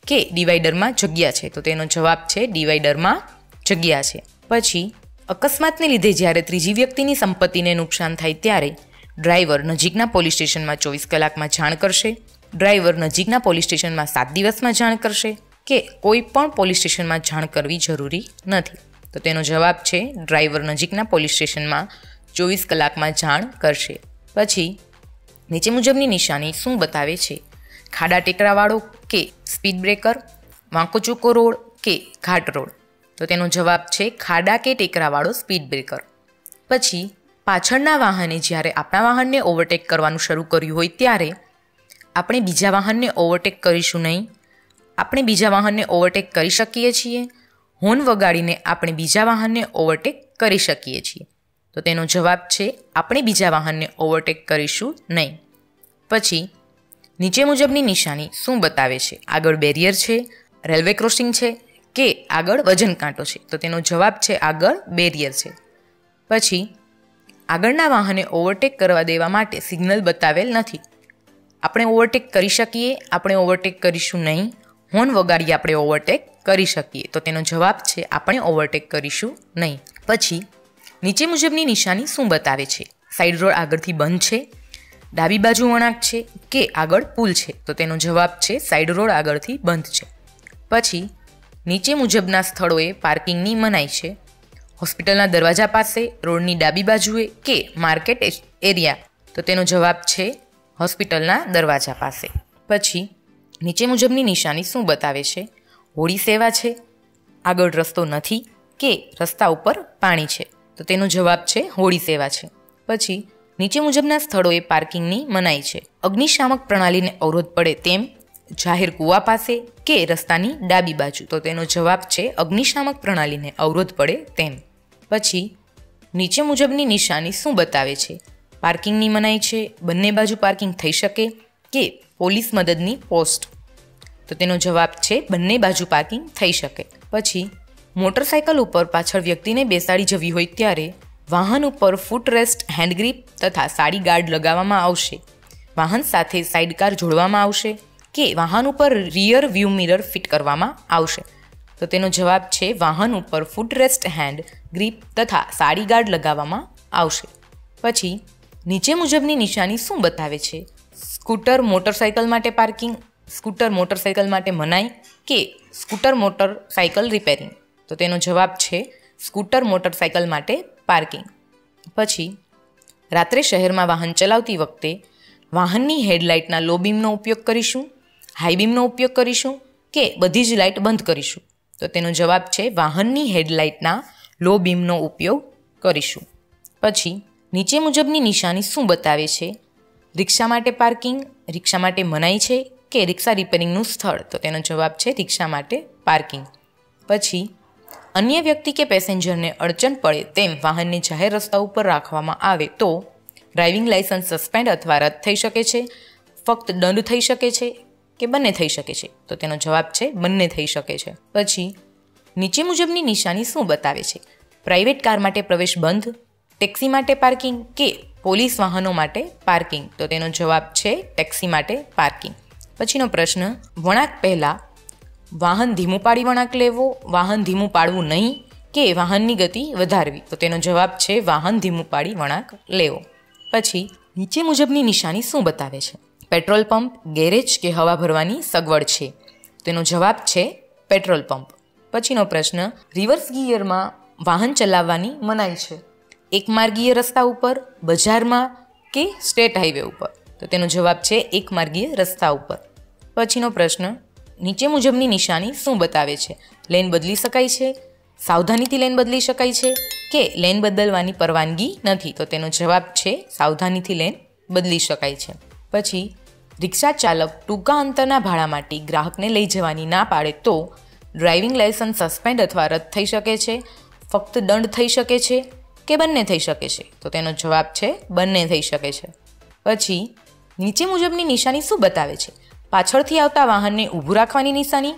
કે ડિવાઈડરમાં જગ્યા છે? તો તેનો જવાબ છે ડિવાઈડરમાં જગ્યા છે. પછી, અકસ્માતને લીધે જ્યારે ત્રીજી વ્યક્તિની સંપત્તિને નુકસાન થાય ત્યારે ડ્રાઈવર નજીકના પોલીસ સ્ટેશનમાં ચોવીસ કલાકમાં જાણ કરશે, ડ્રાઈવર નજીકના પોલીસ સ્ટેશનમાં સાત દિવસમાં જાણ કરશે કે કોઈ પણ પોલીસ સ્ટેશનમાં જાણ કરવી જરૂરી નથી. તો તેનો જવાબ છે, ડ્રાઈવર નજીકના પોલીસ સ્ટેશનમાં ચોવીસ કલાકમાં જાણ કરશે. પછી, નીચે મુજબની નિશાની શું બતાવે છે? ખાડા ટેકરાવાળો કે સ્પીડ બ્રેકર? વાંકોચૂકો રોડ કે ઘાટ રોડ? તો તેનો જવાબ છે, ખાડા કે ટેકરાવાળો સ્પીડ બ્રેકર. પછી પાછળના વાહને જ્યારે આપણા વાહનને ઓવરટેક કરવાનું શરૂ કર્યું હોય ત્યારે આપણે બીજા વાહનને ઓવરટેક કરીશું નહીં. આપણે બીજા વાહનને ઓવરટેક કરી શકીએ છીએ. હોર્ન વગાડીને આપણે બીજા વાહનને ઓવરટેક કરી શકીએ છીએ. તો તેનો જવાબ છે, આપણે બીજા વાહનને ઓવરટેક કરીશું નહીં. પછી, નીચે મુજબની નિશાની શું બતાવે છે? આગળ બેરિયર છે રેલવે ક્રોસિંગ છે કે આગળ વજન કાંટો છે? તો તેનો જવાબ છે, આગળ બેરિયર છે. પછી આગળના વાહને ઓવરટેક કરવા દેવા માટે સિગ્નલ બતાવેલ નથી. આપણે ઓવરટેક કરી શકીએ, આપણે ઓવરટેક કરીશું નહીં. હોર્ન વગાડી આપણે ઓવરટેક કરી શકીએ. તો તેનો જવાબ છે, આપણે ઓવરટેક કરીશું નહીં. પછી, નીચે મુજબની નિશાની શું બતાવે છે? સાઈડ રોડ આગળથી બંધ છે. ડાબી બાજુ વળાંક છે કે આગળ પુલ છે? તો તેનો જવાબ છે સાઈડ રોડ આગળથી બંધ છે. પછી, નીચે મુજબના સ્થળોએ પાર્કિંગની મનાઈ છે. હોસ્પિટલના દરવાજા પાસે, રોડની ડાબી બાજુએ કે માર્કેટ એરિયા. તો તેનો જવાબ છે હોસ્પિટલના દરવાજા પાસે. પછી, નીચે મુજબની નિશાની શું બતાવે છે? હોળી સેવા છે, આગળ રસ્તો નથી કે રસ્તા ઉપર પાણી છે? તો તેનો જવાબ છે હોળી સેવા છે. પછી, નીચે મુજબના સ્થળોએ પાર્કિંગની મનાઈ છે. અગ્નિશામક પ્રણાલીને અવરોધ પડે તેમ જાહેર કૂવા પાસે કે રસ્તાની ડાબી બાજુ. તો તેનો જવાબ છે અગ્નિશામક પ્રણાલીને અવરોધ પડે તેમ. પછી નીચે મુજબની નિશાની શું બતાવે છે? પાર્કિંગની મનાઈ છે? બંને બાજુ પાર્કિંગ થઈ શકે કે પોલીસ મદદની પોસ્ટ? તો તેનો જવાબ છે બંને બાજુ પાર્કિંગ થઈ શકે. પછી મોટરસાયકલ ઉપર પાછળ વ્યક્તિને બેસાડી જવી હોય ત્યારે વાહન ઉપર ફૂટ રેસ્ટ હેન્ડગ્રીપ તથા સાડી ગાર્ડ લગાવવામાં આવશે. વાહન સાથે સાઇડકાર જોડવામાં આવશે કે વાહન ઉપર રિયર વ્યૂ મિરર ફિટ કરવામાં આવશે. તો તેનો જવાબ છે વાહન ઉપર ફૂટ રેસ્ટ હેન્ડ ગ્રીપ તથા સાડી ગાર્ડ લગાવવામાં આવશે. પછી, નીચે મુજબની નિશાની શું બતાવે છે? સ્કૂટર મોટરસાયકલ માટે પાર્કિંગ, સ્કૂટર મોટરસાયકલ માટે મનાઈ કે સ્કૂટર મોટરસાઇકલ રિપેરિંગ? તો તેનો જવાબ છે સ્કૂટર મોટરસાયકલ માટે પાર્કિંગ. પછી, રાત્રે શહેરમાં વાહન ચલાવતી વખતે વાહનની હેડલાઇટના લો બીમનો ઉપયોગ કરીશું, હાઈ બીમનો ઉપયોગ કરીશું કે બધી જ લાઇટ બંધ કરીશું? તો તેનો જવાબ છે વાહનની હેડલાઇટના લો બીમનો ઉપયોગ કરીશું. પછી, નીચે મુજબની નિશાની શું બતાવે છે? રિક્ષા માટે પાર્કિંગ, રિક્ષા માટે મનાઈ છે કે રિક્ષા રિપેરિંગનું સ્થળ? તો તેનો જવાબ છે રિક્ષા માટે પાર્કિંગ. પછી, અન્ય વ્યક્તિ કે પેસેન્જરને અડચણ પડે તેમ વાહનને જાહેર રસ્તા ઉપર રાખવામાં આવે તો ડ્રાઇવિંગ લાયસન્સ સસ્પેન્ડ અથવા રદ થઈ શકે છે, ફક્ત દંડ થઈ શકે છે કે બંને થઈ શકે છે? તો તેનો જવાબ છે બંને થઈ શકે છે. પછી નીચે મુજબની નિશાની શું બતાવે છે? પ્રાઇવેટ કાર માટે પ્રવેશ બંધ, ટેક્સી માટે પાર્કિંગ કે પોલીસ વાહનો માટે પાર્કિંગ? તો તેનો જવાબ છે ટેક્સી માટે પાર્કિંગ. પછીનો પ્રશ્ન, વળાંક પહેલાં, વાહન ધીમું પાડી વળાંક લેવો, વાહન ધીમું પાડવું નહીં કે વાહનની ગતિ વધારવી? તો તેનો જવાબ છે વાહન ધીમું પાડી વળાંક લેવો. પછી, નીચે મુજબની નિશાની શું બતાવે છે? પેટ્રોલ પંપ, ગેરેજ કે હવા ભરવાની સગવડ છે? તેનો જવાબ છે પેટ્રોલ પંપ. પછીનો પ્રશ્ન રિવર્સ ગિયરમાં વાહન ચલાવવાની મનાઈ છે. એકમાર્ગીય રસ્તા ઉપર, બજારમાં કે સ્ટેટ હાઈવે ઉપર? તો તેનો જવાબ છે એક માર્ગીય રસ્તા ઉપર. પછીનો પ્રશ્ન, નીચે મુજબની નિશાની શું બતાવે છે? લેન બદલી શકાય છે? સાવધાનીથી લેન બદલી શકાય છે? કે લેન બદલવાની પરવાનગી નથી? તો તેનો જવાબ છે સાવધાનીથી લેન બદલી શકાય છે. પછી, રિક્ષા ચાલક ટૂંકા અંતરના ભાડા માટે ગ્રાહકને લઈ જવાની ના પાડે તો ડ્રાઇવિંગ લાયસન્સ સસ્પેન્ડ અથવા રદ થઈ શકે છે? ફક્ત દંડ થઈ શકે છે કે બંને થઈ શકે છે? તો તેનો જવાબ છે, બંને થઈ શકે છે. પછી, નીચે મુજબની નિશાની શું બતાવે છે? પાછળથી આવતા વાહનને ઊભું રાખવાની નિશાની,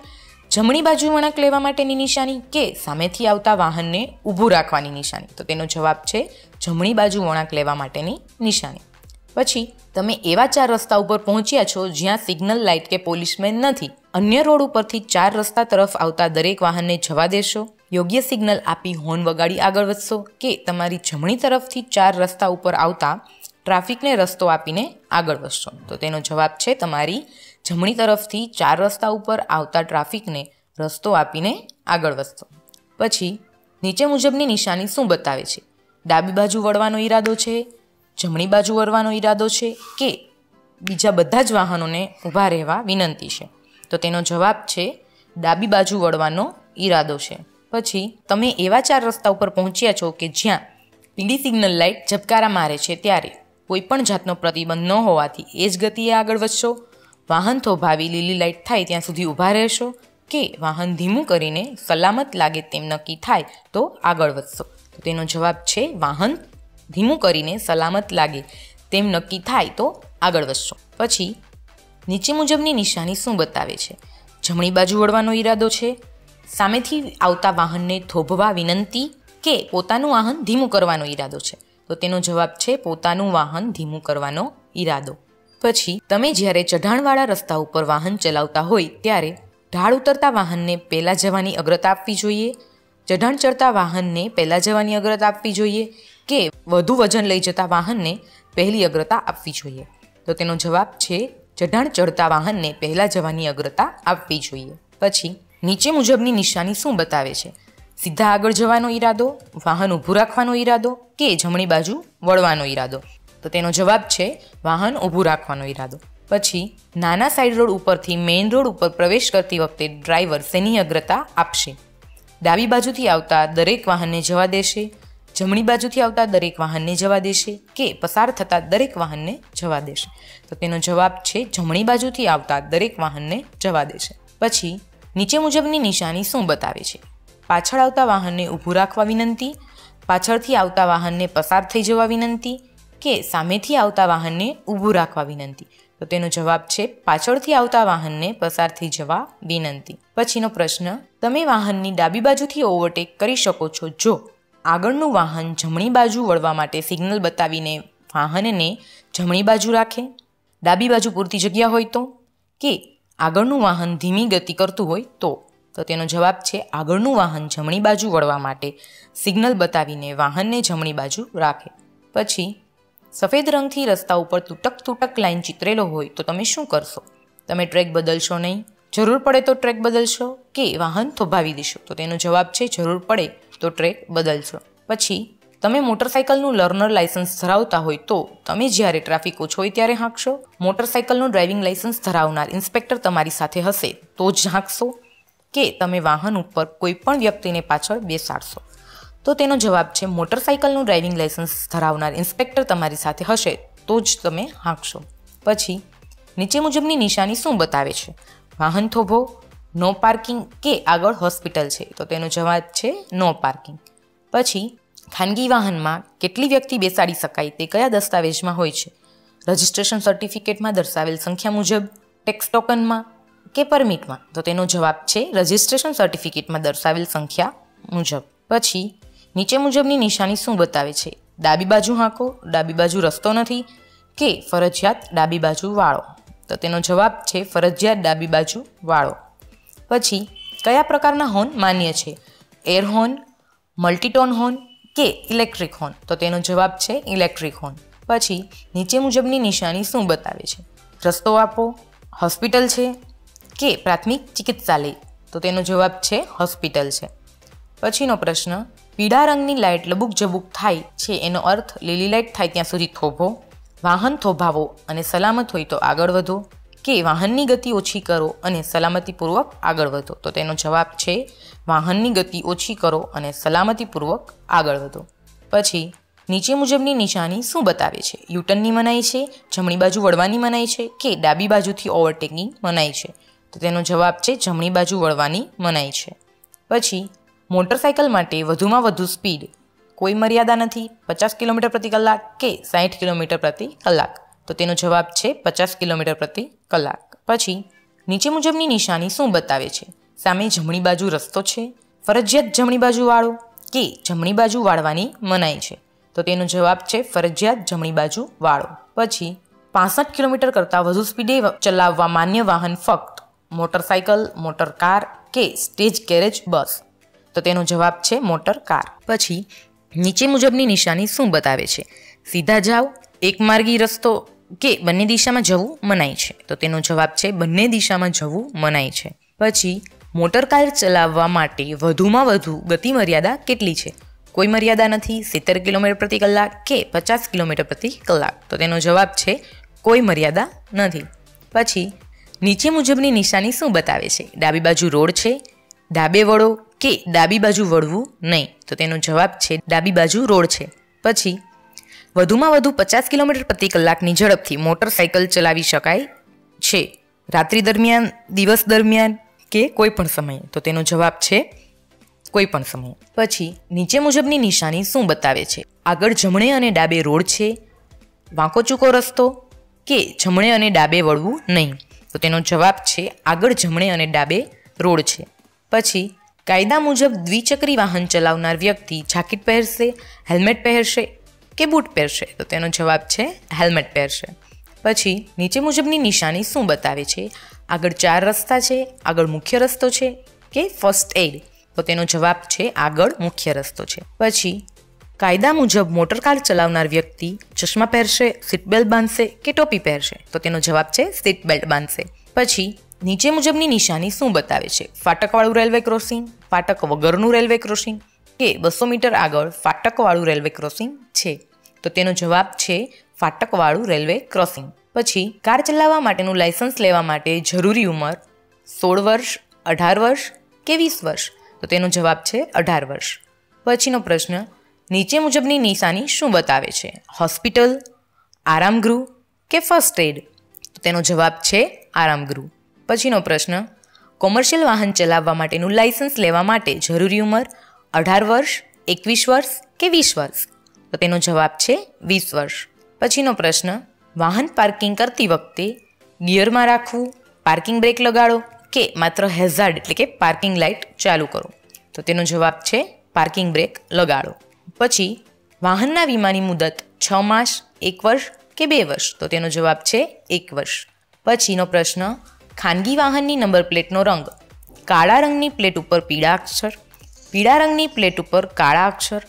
જમણી બાજુ વળાંક લેવા માટેની નિશાની કે સામેથી આવતા વાહનને ઊભું રાખવાની નિશાની? તો તેનો જવાબ છે, જમણી બાજુ વળાંક લેવા માટેની નિશાની. પછી તમે એવા ચાર રસ્તા ઉપર પહોંચ્યા છો જ્યાં સિગ્નલ લાઇટ કે પોલીસમેન નથી. અન્ય રોડ ઉપરથી ચાર રસ્તા તરફ આવતા દરેક વાહનને જવા દેશો. યોગ્ય સિગ્નલ આપી હોર્ન વગાડી આગળ વધશો કે તમારી જમણી તરફથી ચાર રસ્તા ઉપર આવતા ટ્રાફિકને રસ્તો આપીને આગળ વધશો. તો તેનો જવાબ છે તમારી જમણી તરફથી ચાર રસ્તા ઉપર આવતા ટ્રાફિકને રસ્તો આપીને આગળ વધશો. પછી નીચે મુજબની નિશાની શું બતાવે છે? ડાબી બાજુ વળવાનો ઈરાદો છે જમણી બાજુ વળવાનો ઈરાદો છે કે બીજા બધા જ વાહનોને ઊભા રહેવા વિનંતી છે. તો તેનો જવાબ છે ડાબી બાજુ વળવાનો ઈરાદો છે. પછી તમે એવા ચાર રસ્તા ઉપર પહોંચ્યા છો કે જ્યાં પીળી સિગ્નલ લાઇટ ઝબકારા મારે છે ત્યારે કોઈ પણ જાતનો પ્રતિબંધ ન હોવાથી એ જ ગતિએ આગળ વધશો. વાહન થોભાવી લીલી લાઇટ થાય ત્યાં સુધી ઊભા રહેશો કે વાહન ધીમું કરીને સલામત લાગે તેમ નક્કી થાય તો આગળ વધશો. તેનો જવાબ છે વાહન ધીમું કરીને સલામત લાગે તેમ નક્કી થાય તો આગળ વધશો. પછી, નીચે મુજબની નિશાની શું બતાવે છે? જમણી બાજુ વળવાનો ઈરાદો છે? સામેથી આવતા વાહનને થોભવા વિનંતી કે પોતાનું વાહન ધીમું કરવાનો ઈરાદો છે? તો તેનો જવાબ છે પોતાનું વાહન ધીમું કરવાનો ઈરાદો. પછી, તમે જ્યારે ચઢાણવાળા રસ્તા ઉપર વાહન ચલાવતા હોય ત્યારે ઢાળ ઉતરતા વાહનને પહેલાં જવાની અગ્રતા આપવી જોઈએ, ચઢાણ ચડતા વાહનને પહેલાં જવાની અગ્રતા આપવી જોઈએ કે વધુ વજન લઈ જતા વાહનને પહેલી અગ્રતા આપવી જોઈએ. તો તેનો જવાબ છે ચઢાણ ચડતા વાહનને પહેલાં જવાની અગ્રતા આપવી જોઈએ. પછી, નીચે મુજબની નિશાની શું બતાવે છે? સીધા આગળ જવાનો ઈરાદો, વાહન ઊભું રાખવાનો ઈરાદો કે જમણી બાજુ વળવાનો ઈરાદો? તો તેનો જવાબ છે, વાહન ઊભું રાખવાનો ઈરાદો. પછી, નાના સાઈડ રોડ ઉપરથી મેઇન રોડ ઉપર પ્રવેશ કરતી વખતે ડ્રાઈવર શેની અગ્રતા આપશે? ડાબી બાજુથી આવતા દરેક વાહનને જવા દેશે. જમણી બાજુથી આવતા દરેક વાહનને જવા દેશે કે પસાર થતા દરેક વાહનને જવા દેશે. તો તેનો જવાબ છે, જમણી બાજુથી આવતા દરેક વાહનને જવા દેશે. પછી, નીચે મુજબની નિશાની શું બતાવે છે? પાછળ આવતા વાહનને ઊભું રાખવા વિનંતી, પાછળથી આવતા વાહનને પસાર થઈ જવા વિનંતી કે સામેથી આવતા વાહનને ઊભું રાખવા વિનંતી. તો તેનો જવાબ છે, પાછળથી આવતા વાહનને પસાર થઈ જવા વિનંતી. પછીનો પ્રશ્ન, તમે વાહનની ડાબી બાજુથી ઓવરટેક કરી શકો છો જો આગળનું વાહન જમણી બાજુ વળવા માટે સિગ્નલ બતાવીને વાહનને જમણી બાજુ રાખે, ડાબી બાજુ પૂરતી જગ્યા હોય તો, કે આગળનું વાહન ધીમી ગતિ કરતું હોય તો. તો તેનો જવાબ છે આગળનું વાહન જમણી બાજુ વળવા માટે સિગ્નલ બતાવીને વાહનને જમણી બાજુ રાખે. પછી, સફેદ રંગથી રસ્તા ઉપર તૂટક તૂટક લાઈન ચિતરેલો હોય તો તમે શું કરશો? તમે ટ્રેક બદલશો નહીં? જરૂર પડે તો ટ્રેક બદલશો કે વાહન થોભાવી દેશો? તો તેનો જવાબ છે, જરૂર પડે તો ટ્રેક બદલશો. પછી, તમે મોટરસાઇકલનું લર્નર લાયસન્સ ધરાવતા હોય તો તમે જ્યારે ટ્રાફિક ઓછો હોય ત્યારે હાંકશો. મોટરસાઇકલનું ડ્રાઇવિંગ લાયસન્સ ધરાવનાર ઇન્સ્પેક્ટર તમારી સાથે હશે તો જ હાંકશો કે તમે વાહન ઉપર કોઈ પણ વ્યક્તિને પાછળ બેસાડશો. તો તેનો જવાબ છે, મોટરસાઇકલનું ડ્રાઇવિંગ લાયસન્સ ધરાવનાર ઇન્સ્પેક્ટર તમારી સાથે હશે તો જ તમે હાંકશો. પછી, નીચે મુજબની નિશાની શું બતાવે છે? વાહન થોભો નો પાર્કિંગ કે આગળ હોસ્પિટલ છે. તો તેનો જવાબ છે નો પાર્કિંગ. પછી, ખાનગી વાહનમાં કેટલી વ્યક્તિ બેસાડી શકાય તે કયા દસ્તાવેજમાં હોય છે? રજિસ્ટ્રેશન સર્ટિફિકેટમાં દર્શાવેલ સંખ્યા મુજબ, ટેક્સ ટોકનમાં કે પરમિટમાં? તો તેનો જવાબ છે રજિસ્ટ્રેશન સર્ટિફિકેટમાં દર્શાવેલ સંખ્યા મુજબ. પછી, નીચે મુજબની નિશાની શું બતાવે છે? ડાબી બાજુ હાંકો, ડાબી બાજુ રસ્તો નથી કે ફરજિયાત ડાબી બાજુ વાળો? તો તેનો જવાબ છે ફરજિયાત ડાબી બાજુ વાળો. પછી, કયા પ્રકારના હોર્ન માન્ય છે? એર હોર્ન મલ્ટીટોન હોર્ન કે ઇલેક્ટ્રિક હોર્ન તો તેનો જવાબ છે ઇલેક્ટ્રિક હોર્ન પછી, નીચે મુજબની નિશાની શું બતાવે છે? રસ્તો આપો હોસ્પિટલ છે કે પ્રાથમિક ચિકિત્સાલય? તો તેનો જવાબ છે હોસ્પિટલ છે. પછીનો પ્રશ્ન, પીળા રંગની લાઇટ લબુક જબુક થાય છે એનો અર્થ લીલી લાઇટ થાય ત્યાં સુધી થોભો? વાહન થોભાવો અને સલામત હોય તો આગળ વધો. કે વાહનની ગતિ ઓછી કરો અને સલામતીપૂર્વક આગળ વધો. તો તેનો જવાબ છે, વાહનની ગતિ ઓછી કરો અને સલામતીપૂર્વક આગળ વધો. પછી, નીચે મુજબની નિશાની શું બતાવે છે? યુટર્નની મનાઈ છે, જમણી બાજુ વળવાની મનાઈ છે કે ડાબી બાજુથી ઓવરટેકિંગ મનાઈ છે? તો તેનો જવાબ છે, જમણી બાજુ વળવાની મનાઈ છે. પછી, મોટરસાયકલ માટે વધુમાં વધુ સ્પીડ કોઈ મર્યાદા નથી, પચાસ કિલોમીટર પ્રતિ કલાક કે સાહીઠ કિલોમીટર પ્રતિ કલાક? તો તેનો જવાબ છે પચાસ કિલોમીટર પ્રતિ કલાક. પછી, નીચે મુજબની નિશાની શું બતાવે છે? સામે જમણી બાજુ રસ્તો છે, ફરજિયાત જમણી બાજુ વાળો કે જમણી બાજુ વાળવાની મનાઈ છે? તો તેનો જવાબ છે ફરજિયાત જમણી બાજુ વાળો. પછી, પાસઠ કિલોમીટર કરતાં વધુ સ્પીડે ચલાવવા માન્ય વાહન ફક્ત મોટરસાયકલ, મોટર કાર કે સ્ટેજ કેરેજ બસ? તો તેનો જવાબ છે મોટર કાર. પછી નીચે મુજબની નિશાની શું બતાવે છે? સીધા જાઓ એકમાર્ગી રસ્તો કે બંને દિશામાં જવું મનાય છે? તો તેનો જવાબ છે, બંને દિશામાં જવું મનાય છે. પછી, મોટર કાર ચલાવવા માટે વધુમાં વધુ ગતિ મર્યાદા કેટલી છે? કોઈ મર્યાદા નથી, સિત્તેર કિલોમીટર પ્રતિ કલાક કે પચાસ કિલોમીટર પ્રતિ કલાક? તો તેનો જવાબ છે, કોઈ મર્યાદા નથી. પછી, નીચે મુજબની નિશાની શું બતાવે છે? ડાબી બાજુ રોડ છે, ડાબે વળો કે ડાબી બાજુ વળવું નહીં. તો તેનો જવાબ છે, ડાબી બાજુ રોડ છે. પછી, વધુમાં વધુ પચાસ કિલોમીટર પ્રતિ કલાકની ઝડપથી મોટરસાયકલ ચલાવી શકાય છે. રાત્રિ દરમિયાન, દિવસ દરમિયાન કે કોઈ પણ સમયે. તો તેનો જવાબ છે, કોઈ પણ સમયે. પછી, નીચે મુજબની નિશાની શું બતાવે છે? આગળ જમણે અને ડાબે રોડ છે. વાંકો ચૂકો રસ્તો કે જમણે અને ડાબે વળવું નહીં? તો તેનો જવાબ છે, આગળ જમણે અને ડાબે રોડ છે. પછી કાયદા મુજબ દ્વિચક્રી વાહન ચલાવનાર વ્યક્તિ જાકીટ પહેરશે, હેલ્મેટ પહેરશે કે બૂટ પહેરશે? તો તેનો જવાબ છે, હેલ્મેટ પહેરશે. પછી નીચે મુજબની નિશાની શું બતાવે છે? આગળ ચાર રસ્તા છે, આગળ મુખ્ય રસ્તો છે કે ફર્સ્ટ એડ તો તેનો જવાબ છે, આગળ મુખ્ય રસ્તો છે. પછી કાયદા મુજબ મોટરકાર ચલાવનાર વ્યક્તિ ચશ્મા પહેરશે સીટ બેલ્ટ બાંધશે કે ટોપી પહેરશે? તો તેનો જવાબ છે સીટ બેલ્ટ બાંધશે. પછી નીચે મુજબની નિશાની શું બતાવે છે? ફાટકવાળું રેલવે ક્રોસિંગ ફાટક વગરનું રેલવે ક્રોસિંગ? કે બસો મીટર આગળ ફાટકવાળું રેલવે ક્રોસિંગ છે? તો તેનો જવાબ છે ફાટકવાળું રેલવે ક્રોસિંગ. પછી કાર ચલાવવા માટેનું લાયસન્સ લેવા માટે જરૂરી ઉંમર સોળ વર્ષ, અઢાર વર્ષ કે વીસ વર્ષ? તો તેનો જવાબ છે અઢાર વર્ષ. પછીનો પ્રશ્ન, નીચે મુજબની નિશાની શું બતાવે છે? હોસ્પિટલ, આરામગૃહ કે ફર્સ્ટ એડ? તો તેનો જવાબ છે આરામગૃહ. પછીનો પ્રશ્ન કોમર્શિયલ વાહન ચલાવવા માટેનું લાયસન્સ લેવા માટે જરૂરી ઉંમર અઢાર વર્ષ, એકવીસ વર્ષ કે વીસ વર્ષ? તો તેનો જવાબ છે વીસ વર્ષ. પછીનો પ્રશ્ન, વાહન પાર્કિંગ કરતી વખતે ગિયરમાં રાખવું, પાર્કિંગ બ્રેક લગાડો કે માત્ર હેઝાર્ડ એટલે કે પાર્કિંગ લાઇટ ચાલુ કરો? તો તેનો જવાબ છે પાર્કિંગ બ્રેક લગાડો. પછી, વાહનના વીમાની મુદત છ માસ, એક વર્ષ કે બે વર્ષ? તો તેનો જવાબ છે એક વર્ષ. પછીનો પ્રશ્ન ખાનગી વાહનની નંબર પ્લેટનો રંગ. કાળા રંગની પ્લેટ ઉપર પીળા અક્ષર, પીળા રંગની પ્લેટ ઉપર કાળા અક્ષર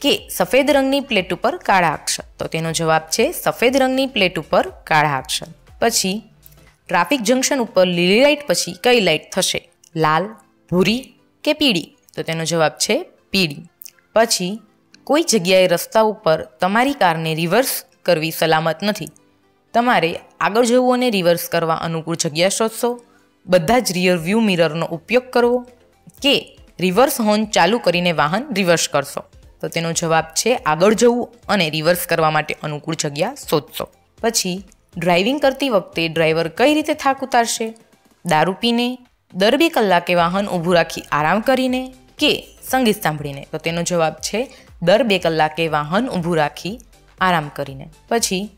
કે સફેદ રંગની પ્લેટ ઉપર કાળા અક્ષર. તો તેનો જવાબ છે સફેદ રંગની પ્લેટ ઉપર કાળા અક્ષર. પછી, ટ્રાફિક જંકશન ઉપર લીલી લાઇટ પછી કઈ લાઇટ થશે? લાલ, ભૂરી કે પીળી? તો તેનો જવાબ છે પીળી. પછી, કોઈ જગ્યાએ રસ્તા ઉપર તમારી કારને રિવર્સ કરવી સલામત નથી. તમારે આગળ જવું અને રિવર્સ કરવા અનુકૂળ જગ્યા શોધશો. બધા જ રિયર વ્યૂ મિરરનો ઉપયોગ કરવો કે રિવર્સ હોર્ન ચાલુ કરીને વાહન રિવર્સ કરશો. તો તેનો જવાબ છે આગળ જવું અને રિવર્સ કરવા માટે અનુકૂળ જગ્યા શોધશો. પછી ડ્રાઇવિંગ કરતી વખતે ડ્રાઈવર કઈ રીતે થાક ઉતારશે? દારૂ પીને, દર બે કલાકે વાહન ઊભું રાખી આરામ કરીને કે સંગીત સાંભળીને? તો તેનો જવાબ છે દર બે કલાકે વાહન ઊભું રાખી આરામ કરીને. પછી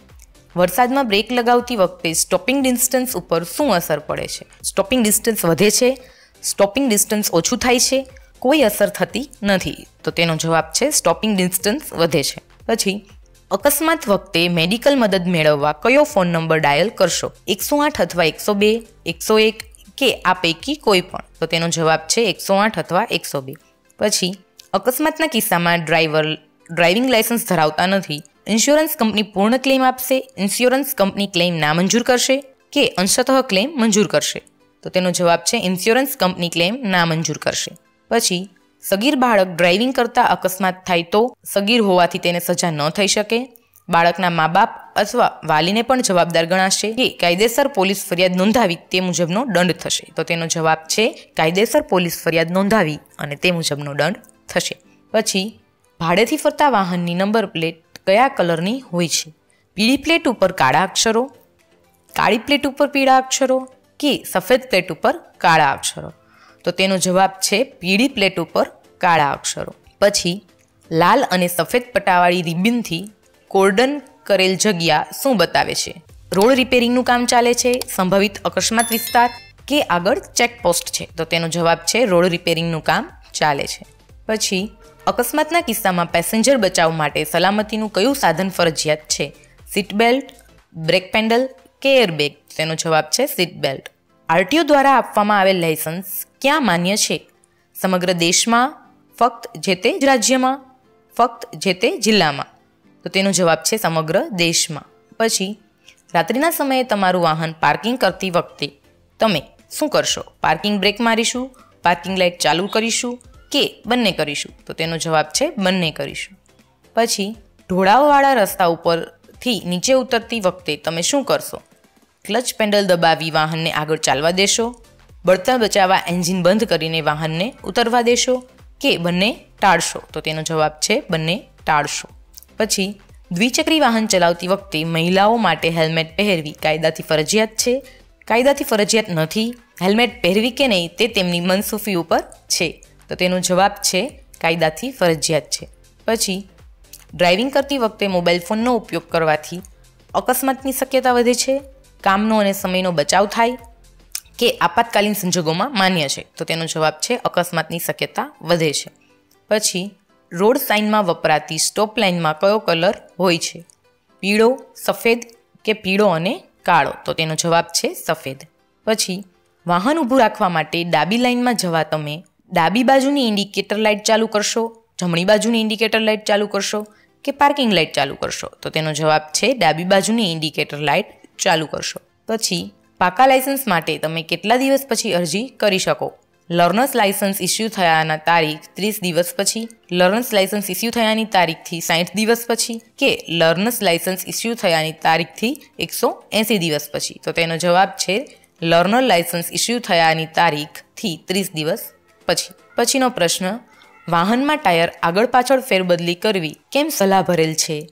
વરસાદમાં બ્રેક લગાવતી વખતે સ્ટોપિંગ ડિસ્ટન્સ ઉપર શું અસર પડે છે? સ્ટોપિંગ ડિસ્ટન્સ વધે છે? સ્ટોપિંગ ડિસ્ટન્સ ઓછું થાય છે? કોઈ અસર થતી નથી. તો તેનો જવાબ છે સ્ટોપિંગ ડિસ્ટન્સ વધે છે. પછી, અકસ્માત વખતે મેડિકલ મદદ મેળવવા કયો ફોન નંબર ડાયલ કરશો? એકસો આઠ અથવા એકસો બે, એકસો એક કે આ પૈકી કોઈ પણ? તો તેનો જવાબ છે એકસો આઠ અથવા એકસો બે. પછી, અકસ્માતના કિસ્સામાં ડ્રાઈવર, ડ્રાઇવિંગ લાયસન્સ ધરાવતા નથી. ઇન્સ્યોરન્સ કંપની પૂર્ણ ક્લેમ આપશે, ઇન્સ્યોરન્સ કંપની ક્લેમ નામંજૂર કરશે કે અંશતઃ ક્લેમ મંજૂર કરશે. તો તેનો જવાબ છે, ઇન્સ્યોરન્સ કંપની ક્લેમ નામંજૂર કરશે. પછી, સગીર બાળક ડ્રાઇવિંગ કરતા અકસ્માત થાય તો સગીર હોવાથી તેને સજા ન થઈ શકે. બાળકના મા બાપ અથવા વાલીને પણ જવાબદાર ગણાશે કે કાયદેસર પોલીસ ફરિયાદ નોંધાવી તે મુજબનો દંડ થશે. તો તેનો જવાબ છે, કાયદેસર પોલીસ ફરિયાદ નોંધાવી અને તે મુજબનો દંડ થશે. પછી, ભાડેથી ફરતા વાહનની નંબર પ્લેટ કયા કલરની હોય છે? પીળી પ્લેટ ઉપર કાળા અક્ષરો, કાળી પ્લેટ ઉપર પીળા અક્ષરો કે સફેદ પ્લેટ ઉપર કાળા અક્ષરો? તો તેનો જવાબ છે પીળી પ્લેટ ઉપર કાળા અક્ષરો. પછી, લાલ અને સફેદ પટ્ટાવાળી રિબિનથી કોર્ડન કરેલ જગ્યા શું બતાવે છે? રોડ રિપેરિંગનું કામ ચાલે છે, સંભવિત અકસ્માત વિસ્તાર કે આગળ ચેકપોસ્ટ છે? તો તેનો જવાબ છે રોડ રિપેરિંગનું કામ ચાલે છે. પછી અકસ્માતના કિસ્સામાં પેસેન્જર બચાવ માટે સલામતીનું કયું સાધન ફરજિયાત છે? સીટ બેલ્ટ, બ્રેક પેન્ડલ કે એરબેગ તેનો જવાબ છે સીટ બેલ્ટ. આરટીઓ દ્વારા આપવામાં આવેલ લાયસન્સ ક્યાં માન્ય છે? સમગ્ર દેશમાં, ફક્ત જે તે જ રાજ્યમાં, ફક્ત જે તે જિલ્લામાં? તો તેનો જવાબ છે સમગ્ર દેશમાં. પછી, રાત્રિના સમયે તમારું વાહન પાર્કિંગ કરતી વખતે તમે શું કરશો? પાર્કિંગ બ્રેક મારીશું? પાર્કિંગ લાઇટ ચાલુ કરીશું? કે બંને કરીશું? તો તેનો જવાબ છે બંને કરીશું. પછી ઢોળાવવાળા રસ્તા ઉપરથી નીચે ઉતરતી વખતે તમે શું કરશો? ક્લચ પેન્ડલ દબાવી વાહનને આગળ ચાલવા દેશો? બળતણ બચાવવા એન્જિન બંધ કરીને વાહનને ઉતરવા દેશો? કે બંને ટાળશો? તો તેનો જવાબ છે બંને ટાળશો. પછી દ્વિચક્રી વાહન ચલાવતી વખતે મહિલાઓ માટે હેલ્મેટ પહેરવી કાયદાથી ફરજિયાત છે? કાયદાથી ફરજિયાત નથી. હેલ્મેટ પહેરવી કે નહીં તે તેમની મનસુફી ઉપર છે. તો તેનો જવાબ છે કાયદાથી ફરજિયાત છે. પછી, ડ્રાઇવિંગ કરતી વખતે મોબાઈલ ફોનનો ઉપયોગ કરવાથી અકસ્માતની શક્યતા વધે છે, કામનો અને સમયનો બચાવ થાય કે આપાતકાલીન સંજોગોમાં માન્ય છે. તો તેનો જવાબ છે અકસ્માતની શક્યતા વધે છે. પછી, રોડ સાઇનમાં વપરાતી સ્ટોપ લાઇનમાં કયો કલર હોય છે? પીળો, સફેદ કે પીળો અને કાળો? તો તેનો જવાબ છે સફેદ. પછી, વાહન ઊભું રાખવા માટે ડાબી લાઇનમાં જવા તમે ડાબી બાજુની ઇન્ડિકેટર લાઇટ ચાલુ કરશો, જમણી બાજુની ઇન્ડિકેટર લાઇટ ચાલુ કરશો કે પાર્કિંગ લાઇટ ચાલુ કરશો? તો તેનો જવાબ છે ડાબી બાજુની ઇન્ડિકેટર લાઇટ ચાલુ કરશો. પછી પાકા લાયસન્સ માટે તમે કેટલા દિવસ પછી અરજી કરી શકો? લર્નર્સ લાયસન્સ ઇસ્યુ થયાના તારીખ ત્રીસ દિવસ પછી, લર્નર્સ લાયસન્સ ઇસ્યુ થયાની તારીખથી સાઠ દિવસ પછી કે લર્નર્સ લાયસન્સ ઇસ્યુ થયાની તારીખથી એકસો એંસી દિવસ પછી? તો તેનો જવાબ છે, લર્નર લાયસન્સ ઇસ્યુ થયાની તારીખથી ત્રીસ દિવસ પછી? પછીનો પ્રશ્ન, વાહનમાં ટાયર આગળ પાછળ ફેરબદલી કરવી કેમ સલાહ ભરેલ છે?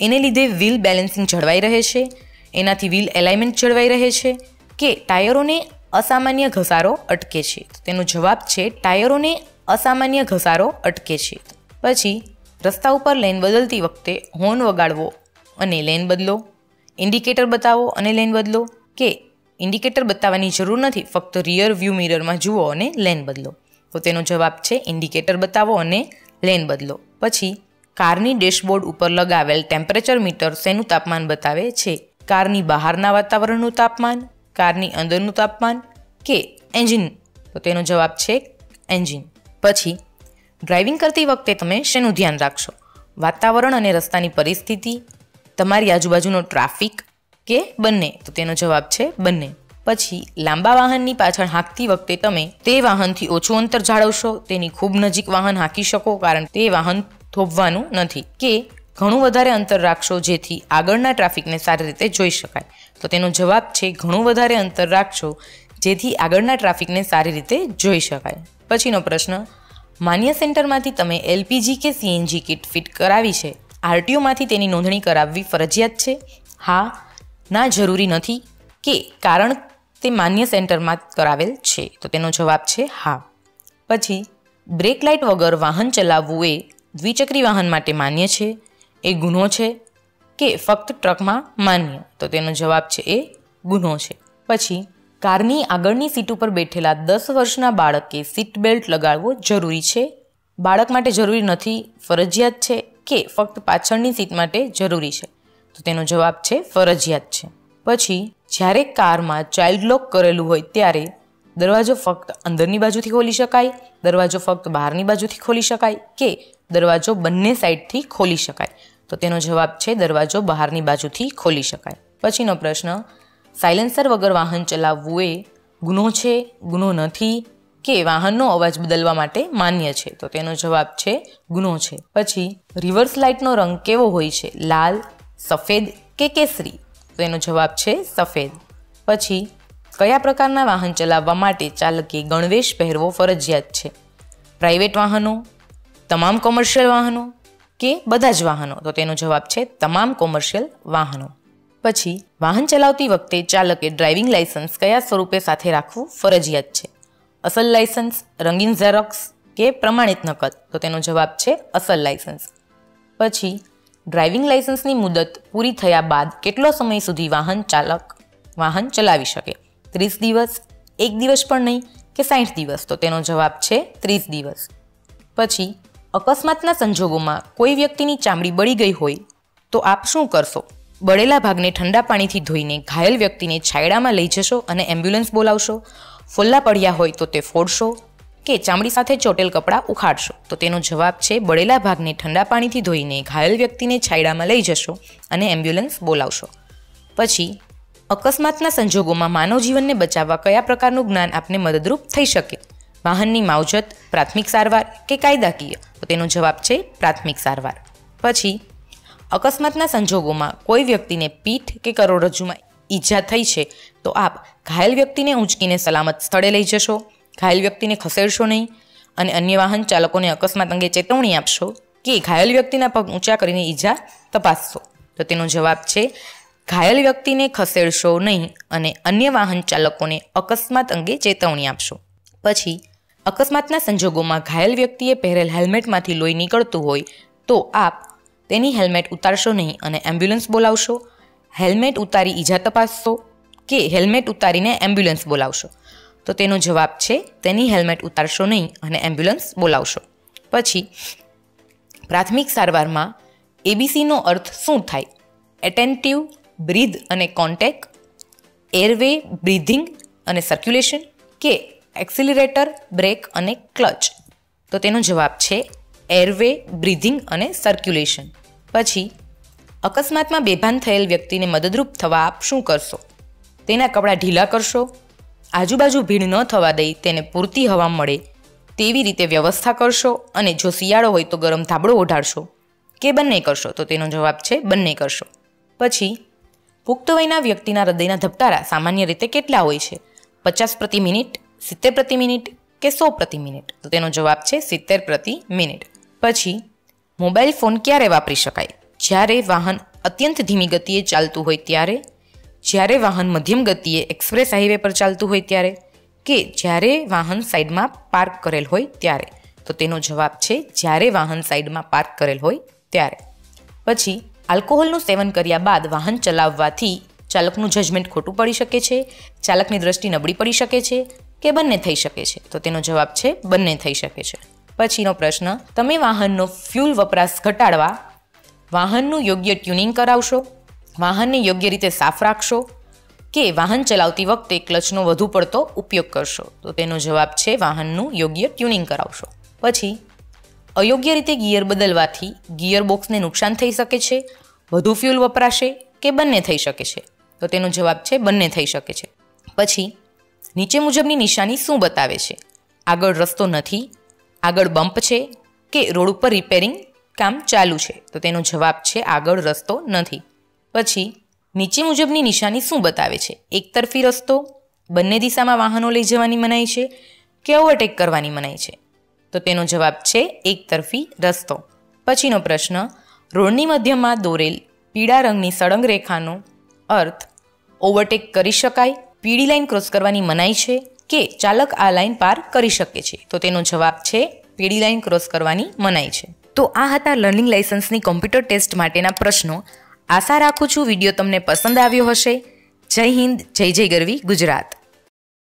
એને લીધે વ્હીલ બેલેન્સિંગ જળવાઈ રહે છે? એનાથી વ્હીલ એલાઇનમેન્ટ જળવાઈ રહે છે? કે ટાયરોને અસામાન્ય ઘસારો અટકે છે? તેનો જવાબ છે, ટાયરોને અસામાન્ય ઘસારો અટકે છે. પછી, રસ્તા ઉપર લેન બદલતી વખતે હોર્ન વગાડવો અને લેન બદલો. ઇન્ડિકેટર બતાવો અને લેન બદલો. કે ઇન્ડિકેટર બતાવવાની જરૂર નથી, ફક્ત રિયર વ્યૂ મિરરમાં જુઓ અને લેન બદલો. તો તેનો જવાબ છે ઇન્ડિકેટર બતાવો અને લેન બદલો. પછી કારની ડેશબોર્ડ ઉપર લગાવેલ ટેમ્પરેચર મીટર શેનું તાપમાન બતાવે છે? કારની બહારના વાતાવરણનું તાપમાન? કારની અંદરનું તાપમાન? કે એન્જિન તો તેનો જવાબ છે એન્જિન પછી ડ્રાઇવિંગ કરતી વખતે તમે શેનું ધ્યાન રાખશો? વાતાવરણ અને રસ્તાની પરિસ્થિતિ? તમારી આજુબાજુનો ટ્રાફિક કે બંને? તો તેનો જવાબ છે, બંને. પછી લાંબા વાહનની પાછળ હાંકતી વખતે તમે તે વાહનથી ઓછું અંતર જાળવશો, તેની ખૂબ નજીક વાહન હાંકી શકો, કારણ તે વાહન થોભવાનું નથી. કે ઘણું વધારે અંતર રાખશો જેથી આગળના ટ્રાફિકને સારી રીતે જોઈ શકાય. તો તેનો જવાબ છે, ઘણું વધારે અંતર રાખશો જેથી આગળના ટ્રાફિકને સારી રીતે જોઈ શકાય. પછીનો પ્રશ્ન, માન્ય સેન્ટરમાંથી તમે એલપીજી કે સીએનજી કિટ ફિટ કરાવી છે? આરટીઓમાંથી તેની નોંધણી કરાવવી ફરજિયાત છે? હા, ના, જરૂરી નથી. કે કારણ તે માન્ય સેન્ટરમાં કરાવેલ છે. તો તેનો જવાબ છે હા. પછી, બ્રેક લાઇટ વગર વાહન ચલાવવું એ દ્વિચક્રી વાહન માટે માન્ય છે? એ ગુનો છે કે ફક્ત ટ્રકમાં માન્ય? તો તેનો જવાબ છે એ ગુનો છે. પછી, કારની આગળની સીટ ઉપર બેઠેલા દસ વર્ષના બાળકે સીટ બેલ્ટ લગાડવો જરૂરી છે? બાળક માટે જરૂરી નથી, ફરજિયાત છે કે ફક્ત પાછળની સીટ માટે જરૂરી છે? તો તેનો જવાબ છે ફરજિયાત છે. પછી જ્યારે કારમાં ચાઇલ્ડ લોક કરેલું હોય ત્યારે દરવાજો ફક્ત અંદરની બાજુથી ખોલી શકાય, દરવાજો ફક્ત બહારની બાજુથી ખોલી શકાય કે દરવાજો બંને સાઈડથી ખોલી શકાય. તો તેનો જવાબ છે દરવાજો બહારની બાજુથી ખોલી શકાય. પછીનો પ્રશ્ન સાયલેન્સર વગર વાહન ચલાવવું એ ગુનો છે, ગુનો નથી કે વાહનનો અવાજ બદલવા માટે માન્ય છે? તો તેનો જવાબ છે ગુનો છે. પછી રિવર્સ લાઇટનો રંગ કેવો હોય છે? લાલ, સફેદ કે કેસરી? તો એનો જવાબ છે સફેદ. પછી, કયા પ્રકારના વાહન ચલાવવા માટે ચાલકે ગણવેશ પહેરવો ફરજિયાત છે? પ્રાઇવેટ વાહનો, તમામ કોમર્શિયલ વાહનો કે બધા જ વાહનો? તો તેનો જવાબ છે તમામ કોમર્શિયલ વાહનો. પછી, વાહન ચલાવતી વખતે ચાલકે ડ્રાઇવિંગ લાયસન્સ કયા સ્વરૂપે સાથે રાખવું ફરજિયાત છે? અસલ લાયસન્સ રંગીન ઝેરોક્સ કે પ્રમાણિત નકલ? તો તેનો જવાબ છે અસલ લાયસન્સ પછી ડ્રાઇવિંગ લાઇસન્સની મુદત પૂરી થયા બાદ કેટલો સમય સુધી વાહન ચાલક વાહન ચલાવી શકે? ત્રીસ દિવસ, એક દિવસ પણ નહીં કે સાઠ દિવસ? તો તેનો જવાબ છે ત્રીસ દિવસ. પછી, અકસ્માતના સંજોગોમાં કોઈ વ્યક્તિની ચામડી બળી ગઈ હોય તો આપ શું કરશો? બળેલા ભાગને ઠંડા પાણીથી ધોઈને ઘાયલ વ્યક્તિને છાયડામાં લઈ જશો અને એમ્બ્યુલન્સ બોલાવશો. ફોલ્લા પડ્યા હોય તો તે ફોડશો. કે ચામડી સાથે ચોટેલ કપડાં ઉખાડશો. તો તેનો જવાબ છે, બળેલા ભાગને ઠંડા પાણીથી ધોઈને ઘાયલ વ્યક્તિને છાયડામાં લઈ જશો અને એમ્બ્યુલન્સ બોલાવશો. પછી, અકસ્માતના સંજોગોમાં માનવ જીવનને બચાવવા કયા પ્રકારનું જ્ઞાન આપને મદદરૂપ થઈ શકે? વાહનની માવજત, પ્રાથમિક સારવાર કે કાયદાકીય? તો તેનો જવાબ છે, પ્રાથમિક સારવાર. પછી, અકસ્માતના સંજોગોમાં કોઈ વ્યક્તિને પીઠ કે કરોડરજ્જુમાં ઈજા થઈ છે, તો આપ ઘાયલ વ્યક્તિને ઊંચકીને સલામત સ્થળે લઈ જશો. ઘાયલ વ્યક્તિને ખસેડશો નહીં અને અન્ય વાહન ચાલકોને અકસ્માત અંગે ચેતવણી આપશો કે ઘાયલ વ્યક્તિના પગ ઊંચા કરીને ઈજા તપાસશો. તો તેનો જવાબ છે, ઘાયલ વ્યક્તિને ખસેડશો નહીં અને અન્ય વાહન ચાલકોને અકસ્માત અંગે ચેતવણી આપશો. પછી, અકસ્માતના સંજોગોમાં ઘાયલ વ્યક્તિએ પહેરેલ હેલ્મેટમાંથી લોહી નીકળતું હોય તો આપ તેની હેલ્મેટ ઉતારશો નહીં અને એમ્બ્યુલન્સ બોલાવશો. હેલ્મેટ ઉતારી ઈજા તપાસશો કે હેલ્મેટ ઉતારીને એમ્બ્યુલન્સ બોલાવશો? તો તેનો જવાબ છે, તેની હેલ્મેટ ઉતારશો નહીં અને એમ્બ્યુલન્સ બોલાવશો. પછી, પ્રાથમિક સારવારમાં એબીસીનો અર્થ શું થાય? એટેન્ટિવ બ્રીધ અને કોન્ટેક એરવે બ્રીધિંગ અને સર્ક્યુલેશન કે એક્સિલરેટર બ્રેક અને ક્લચ તો તેનો જવાબ છે એરવે બ્રીધિંગ અને સર્ક્યુલેશન પછી, અકસ્માતમાં બેભાન થયેલ વ્યક્તિને મદદરૂપ થવા આપ શું કરશો? તેના કપડાં ઢીલા કરશો આજુબાજુ ભીડ ન થવા દઈ તેને પૂરતી હવા મળે. તેવી રીતે વ્યવસ્થા કરશો અને જો શિયાળો હોય તો ગરમ ધાબળો ઓઢાડશો. કે બંને કરશો? તો તેનો જવાબ છે બંને કરશો. પછી, પુખ્ત વયના વ્યક્તિના હૃદયના ધબકારા સામાન્ય રીતે કેટલા હોય છે? પચાસ પ્રતિ મિનિટ, સિત્તેર પ્રતિ મિનિટ કે સો પ્રતિ મિનિટ? તો તેનો જવાબ છે સિત્તેર પ્રતિ મિનિટ. પછી, મોબાઈલ ફોન ક્યારે વાપરી શકાય? જ્યારે વાહન અત્યંત ધીમી ગતિએ ચાલતું હોય ત્યારે જ્યારે વાહન મધ્યમ ગતિએ એક્સપ્રેસ હાઈવે પર ચાલતું હોય ત્યારે? કે જ્યારે વાહન સાઈડમાં પાર્ક કરેલ હોય ત્યારે? તો તેનો જવાબ છે, જ્યારે વાહન સાઈડમાં પાર્ક કરેલ હોય ત્યારે. પછી, આલ્કોહોલનું સેવન કર્યા બાદ વાહન ચલાવવાથી ચાલકનું જજમેન્ટ ખોટું પડી શકે છે, ચાલકની દ્રષ્ટિ નબળી પડી શકે છે કે બંને થઈ શકે છે? તો તેનો જવાબ છે, બંને થઈ શકે છે. પછીનો પ્રશ્ન, તમે વાહનનો ફ્યુલ વપરાશ ઘટાડવા વાહનનું યોગ્ય ટ્યુનિંગ કરાવશો? વાહનને યોગ્ય રીતે સાફ રાખશો કે વાહન ચલાવતી વખતે ક્લચનો વધુ પડતો ઉપયોગ કરશો? તો તેનો જવાબ છે વાહનનું યોગ્ય ટ્યુનિંગ કરાવશો. પછી, અયોગ્ય રીતે ગિયર બદલવાથી ગિયર બોક્સને નુકસાન થઈ શકે છે, વધુ ફ્યુલ વપરાશે કે બંને થઈ શકે છે? તો તેનો જવાબ છે બંને થઈ શકે છે. પછી, નીચે મુજબની નિશાની શું બતાવે છે? આગળ રસ્તો નથી, આગળ બમ્પ છે કે રોડ ઉપર રિપેરિંગ કામ ચાલુ છે? તો તેનો જવાબ છે આગળ રસ્તો નથી. પછી નીચે મુજબની નિશાની શું બતાવે છે? એકતરફી રસ્તો, બંને દિશામાં વાહનો લઈ જવાની મનાઈ છે કે ઓવરટેક કરવાની મનાઈ છે? તો તેનો જવાબ છે એકતરફી રસ્તો. પછીનો પ્રશ્ન, રોડની મધ્યમાં દોરેલ પીળા રંગની સળંગ રેખાનો અર્થ ઓવરટેક કરી શકાય, પીળી લાઈન ક્રોસ કરવાની મનાઈ છે કે ચાલક આ લાઇન પાર કરી શકે છે? તો તેનો જવાબ છે પીળી લાઈન ક્રોસ કરવાની મનાઈ છે. તો આ હતા લર્નિંગ લાઇસન્સની કોમ્પ્યુટર ટેસ્ટ માટેના પ્રશ્નો. આશા રાખું છું વીડિયો તમને પસંદ આવ્યો હશે. જય હિન્દ જય જય ગરવી ગુજરાત.